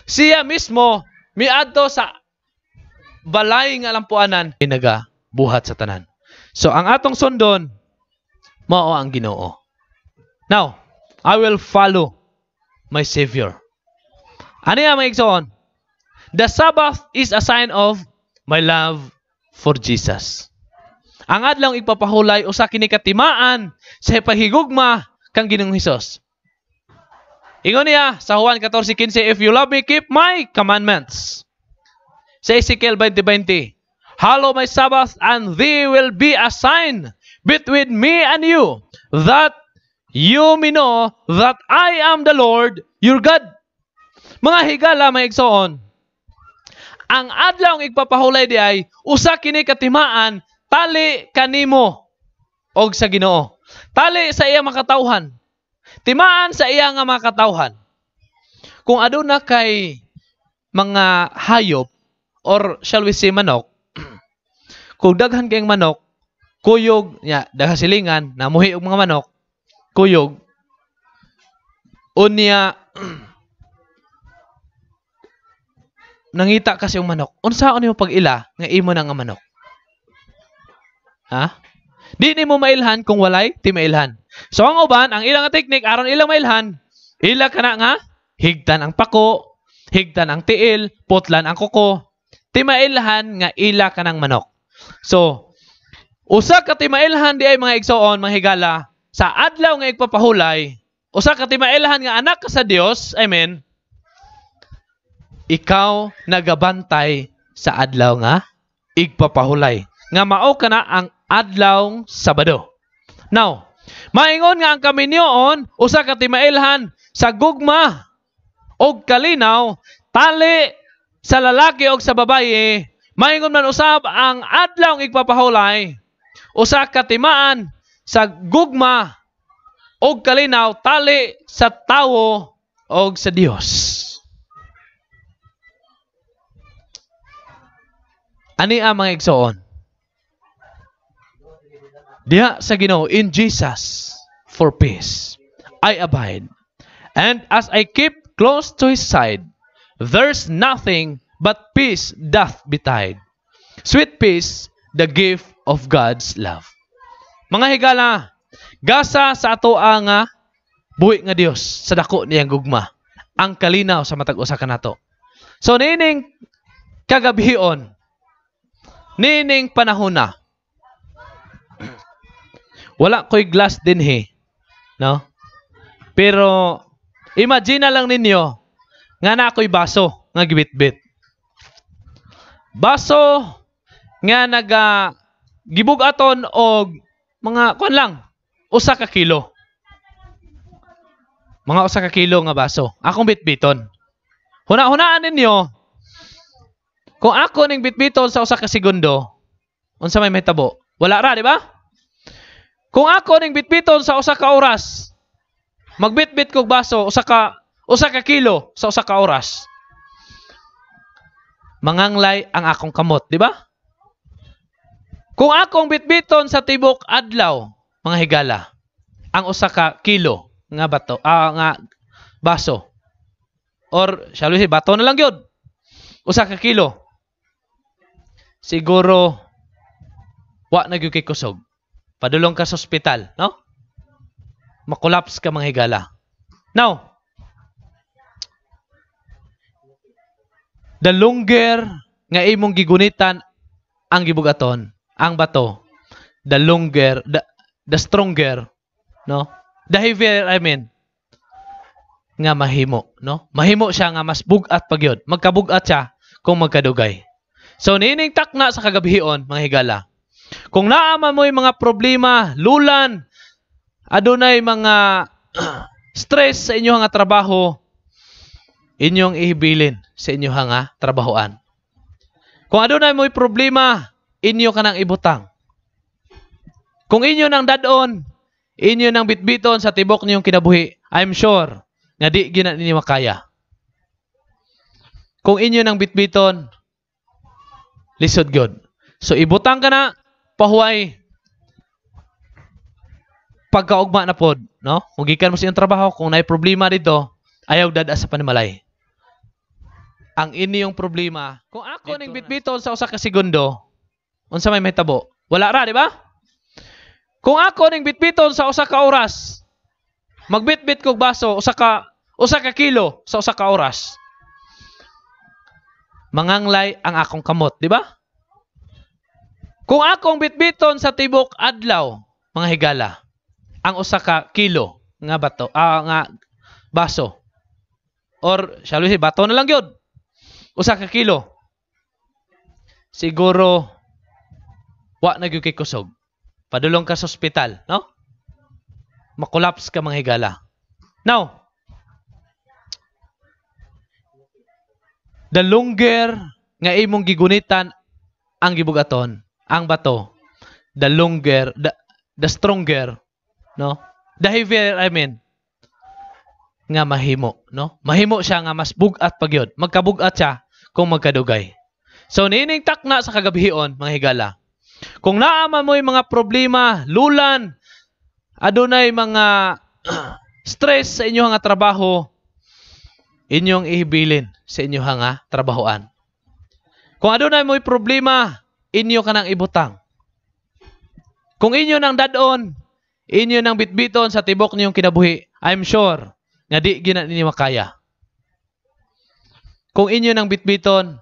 siya mismo miadto sa balay nga lampuanan inaga buhat sa tanan. So ang atong sundon mao ang Ginoo. Now, I will follow my Savior. Ano yung mga igsoon? The Sabbath is a sign of my love for Jesus. Ang adlaw ipapahulay usa kini katimaan sa paghigugma kang Ginoong Hesus. Ingon niya sa Juan 14:15, If you love me, keep my commandments. Sa Ezekiel 20:20, Hallow my Sabbath, and they will be a sign between me and you, that you may know that I am the Lord, your God. Mga higala, may igsoon. Ang adlaw ang igpapahulay di ay, usa kini katimaan, tali kanimo og sa Ginoo. Tali sa iyang makatawhan. Timaan sa iya nga mga katawhan. Kung aduna kay mga hayop or shall we say manok, kung daghan kayong manok, kuyog, ya, daghan silingan, namuhi og mga manok, kuyog, unya, nangita kasi yung manok. Unsaon yung pag-ila nga imo na nga manok? Ha? Di ni mo mailhan kung walay ti mailhan. So ang uban, ang ilang teknik aron ilang mailhan, ila kana nga higtan ang pako, higtan ang tiil, putlan ang kuko. Ti mailhan nga ila kanang manok. So usa ka ti mailhan di ay mga igsoon, mga higala, sa adlaw nga igpapahulay, usa ka ti mailhan nga anak ka sa Dios, amen. Ikaw nagabantay sa adlaw nga igpapahulay. Nga mao kana ang adlaw Sabado. Now, maingon nga ang kaminyoon usa ka timailhan sa gugma og kalinaw tali sa lalaki og sa babaye maingon man usab ang adlaw igpapahulay usa ka timaan sa gugma og kalinaw tali sa tawo og sa Dios. Ani ang mga igsoon? Diha sa Ginoo in Jesus for peace I abide. And as I keep close to his side, there's nothing but peace doth betide. Sweet peace, the gift of God's love. Mga higala, gasa sa ato nga buhi nga Dios sa dako niyang gugma. Ang kalinaw sa matag usa kanato. So nining kagabion, nining panahon na, wala ko'y glass din he. No? Pero, imagine na lang ninyo, nga na ako'y baso, nga gibit-bit. Baso, nga naga, gibugaton og mga, kuan lang, usa ka kilo. Mga usa ka kilo nga baso. Akong bitbiton. Huna-hunaan ninyo, kung ako ning bitbiton sa usa ka segundo, unsa may mahitabo? Wala ra, di ba? Kung ako ning bitbiton sa usa ka oras, magbitbit kog baso usa ka usa ka kilo sa usa ka oras. Manganglay ang akong kamot, di ba? Kung akong bitbiton sa tibok adlaw, mga higala, ang usa ka kilo nga bato, ah, nga baso. Or shall we say bato na lang gyud. Usa ka kilo. Siguro wa na gyud kay kusog padulong ka sa ospital, no? Makulaps ka mga higala. Now, the longer nga imong gigunitan ang gibugaton, ang bato, the longer, the, the stronger, no? The heavier, I mean, nga mahimo, no? Mahimo siya nga mas bugat pagyod. Magkabugat siya kung magkadugay. So, nining takna sa kagabihion, mga higala, kung naama mo yung mga problema, lulan, adunay mga stress sa inyong nga trabaho, inyong ihibilin sa inyong nga trabahoan. Kung adunay mo problema, inyo ka nang ibutang. Kung inyo nang dadon, inyo nang bitbiton sa tibok niyong kinabuhi, I'm sure nga di gina ninyo makaya. Kung inyo nang bitbiton, lisod gyud. So ibutang ka na pahuway pagkaugma na pod, no? Kung gikan mo sa iyong trabaho, kung naay problema dito, ayaw dada sa panimalay. Ang inyong problema, kung ako ning bitbiton sa usa ka segundo, unsa may mahitabo? Wala ra, di ba? Kung ako ning bitbiton sa usa ka oras, magbitbit kog baso usa ka usa ka kilo sa usa ka oras. Manganglay ang akong kamot, di ba? Kung akong bitbiton sa tibok adlaw, mga higala, ang usa ka kilo nga bato, ah, nga baso. Or shall we say bato na lang yun. Usa ka kilo. Siguro wa na kay kusog. Padulong ka sa ospital, no? Makulaps ka mga higala. Now, the longer nga imong gigunitan ang gibugaton, ang bato, the longer, the, the stronger, no? The heavier, I mean, nga mahimo, no? Mahimo siya nga mas bugat pagyod. Magkabugat siya kung magkadugay. So, nining takna sa kagabihion, mga higala. Kung naama mo yung mga problema, lulan, adunay mga stress sa inyong nga trabaho, inyong ihibilin sa inyong nga trabahoan. Kung adunay mo yung problema, inyo ka nang ibutang. Kung inyo nang dadon, inyo nang bitbiton sa tibok niyong kinabuhi, I'm sure nga di gina ninyo makaya. Kung inyo nang bitbiton,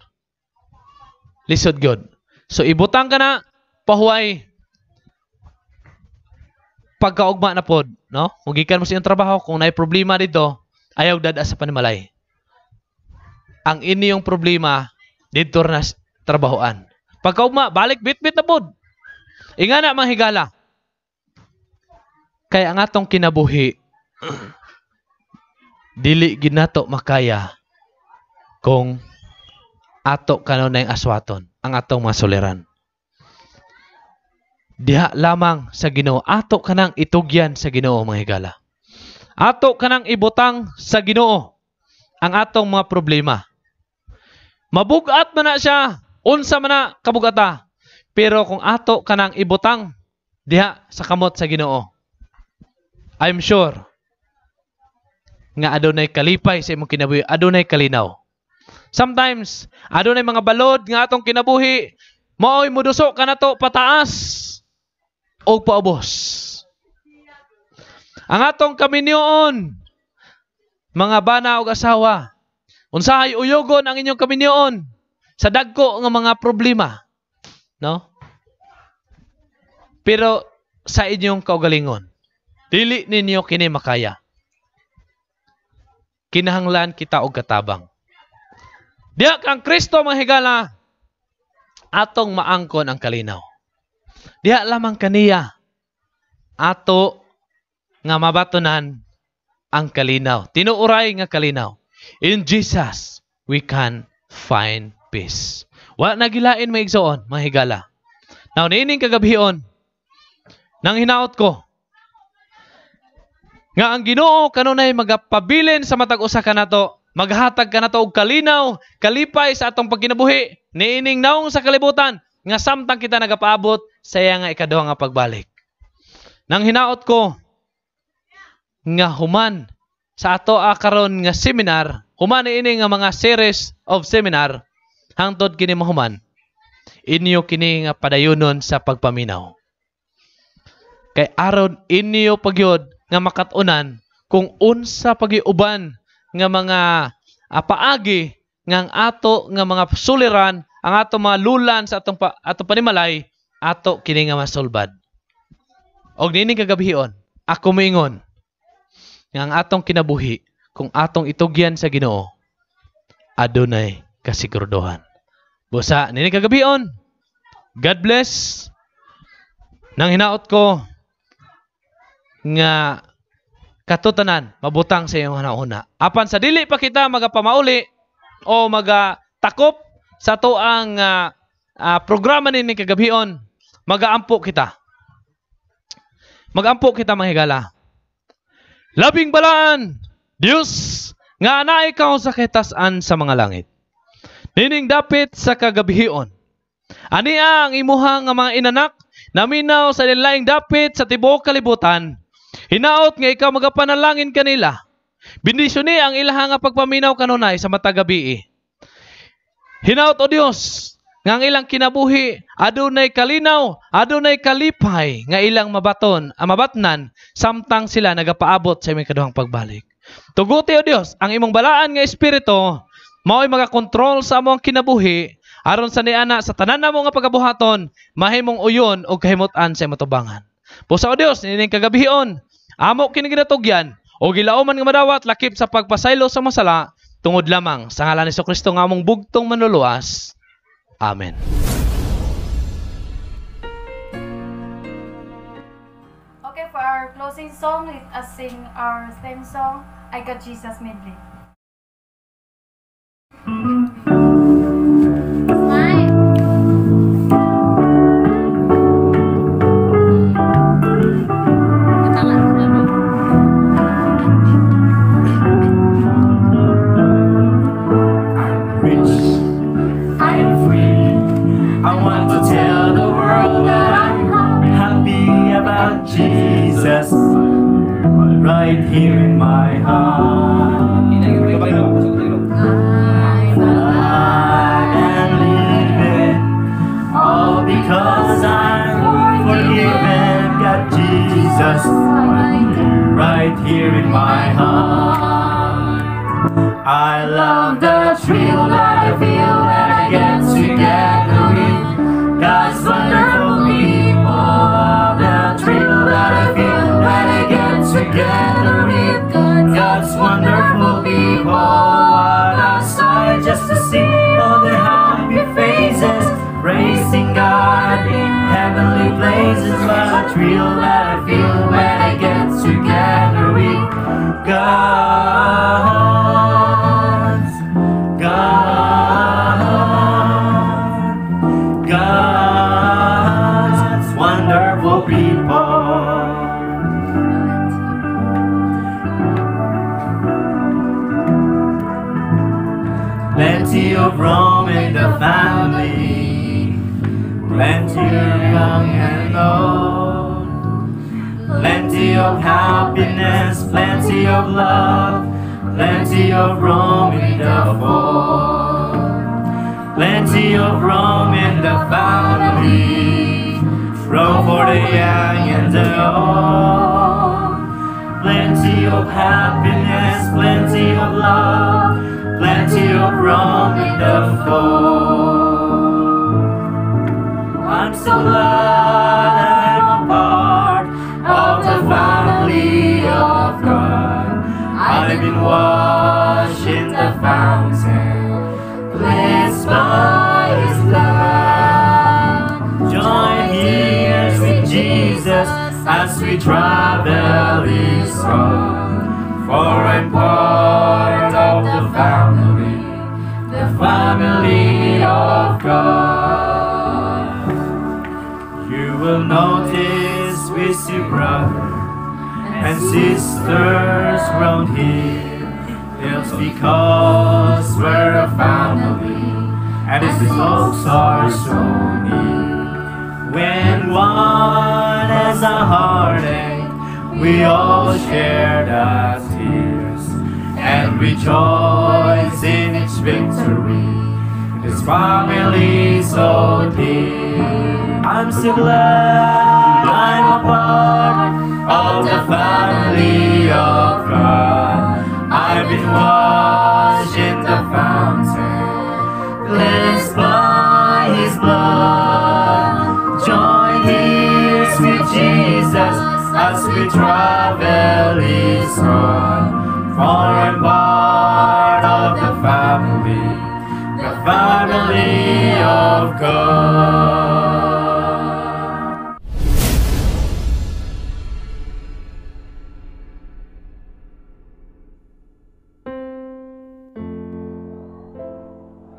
lisod gyud. So ibutang ka na, pahuway. Pagkaugma na pod, no? Kung gikan mo sa trabaho, kung naay problema dito, ayaw dada sa panimalay. Ang inyong problema, dito na trabahoan. Pagkaugma, balik bit-bit na pod. Inga na mga higala. Kaya ang atong kinabuhi, dili ginato makaya kung ato kanunay aswaton ang atong mga suliran. Diha lamang sa Ginoo, ato kanang itugyan sa Ginoo mga higala. Ato kanang ibutang sa Ginoo ang atong mga problema. Mabugat man na siya, unsa man na kabugata. Pero kung ato kanang ibutang diha sa kamot sa Ginoo, I'm sure nga adunay kalipay sa imong kinabuhi, adunay kalinaw. Sometimes, adunay mga balod nga atong kinabuhi, maoy muduso ka na to pataas o paubos. Ang atong kaminyoon, mga bana o asawa, unsahay uyogon ang inyong kaminyoon sa dagko nga mga problema. No? Pero sa inyong kaugalingon, dili ninyo kini makaya. Kinahanglan kita og katabang. Diya kang Kristo mga higala, atong maangkon ang kalinaw. Diha lamang kaniya, ato nga mabatonan ang kalinaw. Tinuuray nga kalinaw. In Jesus, we can find peace. Wa nagilain may igsoon, mga higala. Now, niining kagabhion, nang hinaot ko, nga ang Ginoo kanunay magapabilin sa matag usa kanato maghatag kanato og kalinaw kalipay sa atong pagkinabuhi niining naong sa kalibutan nga samtang kita nagapaabot sa iya nga ikaduha nga pagbalik. Nang hinaot ko nga human. Sa ato a karon nga seminar human ini nga mga series of seminar. Hangtod kini mahuman inyo kini nga padayonon sa pagpaminaw. Kay aron inyo pagyod nga makatunan kung unsa pagiuban nga mga ah, paagi nga ato nga mga suliran ang ato mga lulan sa atong pa, ato panimalay ato kini nga masulbad. Og nini kagabihion ako moingon nga ang atong kinabuhi kung atong itugyan sa Ginoo adunay kasiguraduhan. Busa nini kagabion God bless. Nang hinaot ko nga katutanan mabutang sa iyong hanauna. Apan sa dili pa kita magapamauli o magatakop sa to ang ah, ah, programa ni kagabion, magaampo kita. Magampo kita mga higala. Labing balaan, Diyos, nga na ikaw sa kitasan sa mga langit. Nining dapit sa kagabihion. Ani ang imuha nga mga inanak, naminaw sa nilaing dapit sa tibuok kalibutan, Hinaot nga ikaw magapanalangin kanila. Bendisyon ni ang ilaha nga pagpaminaw kanunay sa matagabi. Hinaot o Dios nga ang ilang kinabuhi adunay kalinaw, adunay kalipay nga ilang mabaton, ang mabatnan samtang sila nagapaabot sa imong kaduhang pagbalik. Tuguti o Dios ang imong balaan nga espiritu mao'y magakontrol sa among kinabuhi aron sa niana sa tanan namo nga pagabuhaton mahimong uyon og kahimutan sa matubangan. Pusa o Dios nining kagabihon amo kini ginatugyan o gilauman nga madawat lakip sa pagpasaylo sa masala tungod lamang sa ngalan ni Kristo nga among bugtong manluluwas. Amen. Okay, for our closing song, let us sing our theme song, I Got Jesus Medley. rich, here in my heart. I love the thrill that I feel when I get together with God's wonderful people. The thrill that I feel when I get together with God's wonderful people. A sight just to see all the happy faces, praising God in heavenly places. What a thrill that I feel when I get together with God. God, God's wonderful people. Plenty of room in the family, plenty of young and old, plenty of happiness, plenty of love, plenty of room in the fold, plenty of room in the family, room for the young and the old, plenty of happiness, plenty of love, plenty of room in the fold. I'm so glad fountain, cleansed by His love. Join ears with Jesus as we travel His road. For I'm part of the family, the family of God. You will notice we see brothers and sisters round here. It's because we're a family and its folks are so near. When one has a heartache, we all share the tears and rejoice in each victory. This family so dear. I'm so glad I'm a part of the family of God. Been washed in the fountain, cleansed by His blood. Join ears with Jesus as we travel His. For I'm part of the family, the family of God.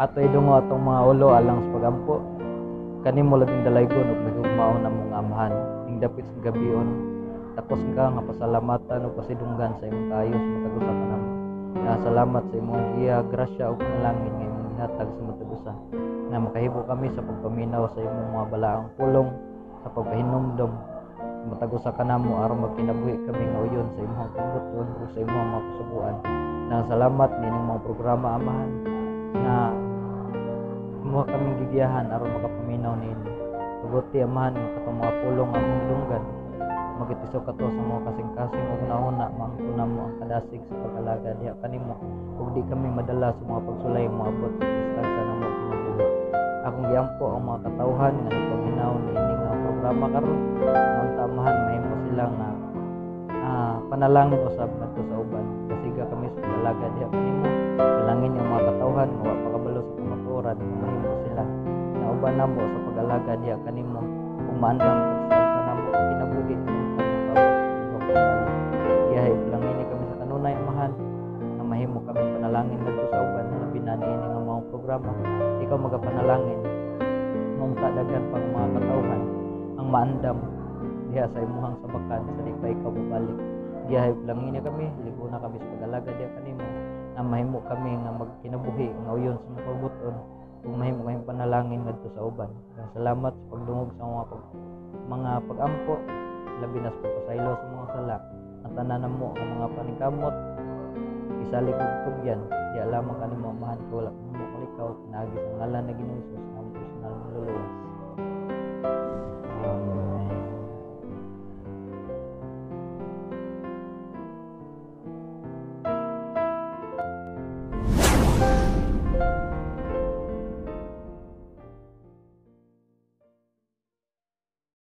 Ato idungo atong mga ulo alang sa pagampo. Kanimo labing dalaygon ug nagugmaon na mong amahan. Ing dapit sa gabion takos ka nga pasalamatan ug pasidunggan sa imong kayo sa matagusa kanamo na salamat sa imong giya grasya ug panalangin nga imong gihatag sa matagusa na makahibo kami sa pagpaminaw sa imong mga balaang pulong sa pagpahinumdom. Sa matagusa kanamo aron magkinabuhi kami nga sa imong pagbuton ug sa imong mga kasubuan na salamat nining mga programa amahan. Na mo kaming gigiyahan aron makapaminaw ninyo. Tuguti amahan nga katong mga pulong ang dunggan. Magitiso kato sa mga kasing-kasing ug nauna mangtuna mo ang kadasig sa pag-alaga diha kanimo ug di kami madala sa mga pagsulay moabot sa distansya ng mga kinabuhi. akong giampo ang mga katawhan nga nagpaminaw ni ini nga programa karon ang tamahan mahimo sila nga ah, panalangin usab ngadto sa uban kasiga kami sa dalaga diha kanimo bilangin yung mga katawhan nga wa sa nga mahimo sila. Na uban namo sa pag-alaga diha kanimo. Kung maandam sa namo. Kinabuhi sa Iyahay bilangin ni kami sa kanunay amahan. Na mahimo kami panalangin ngadto sa uban na labi na niini nga mga programa. Ikaw magapanalangin. Mong daghan pang mga katawhan ang maandam diha sa imuhang sabakan sa di pa ikaw babalik. Bilangin ni kami. Ligo na kami sa pag-alaga diha kanimo na mahimo kami nga magkinabuhi. Nga uyon sa mga pagbuton kung mahimo kami panalangin ngadto sa uban. Salamat sa pagdungog sa mga pag, mga pag-ampo. Labi na sa pagpasaylo sa mga sala. Ang tanan mo ang mga paningkamot. Isalik og tugyan. Di lamang kanimo amahan ko. Wala mo kalikaw pinagi sa ngalan na Ginoo Jesus ang personal na luluwas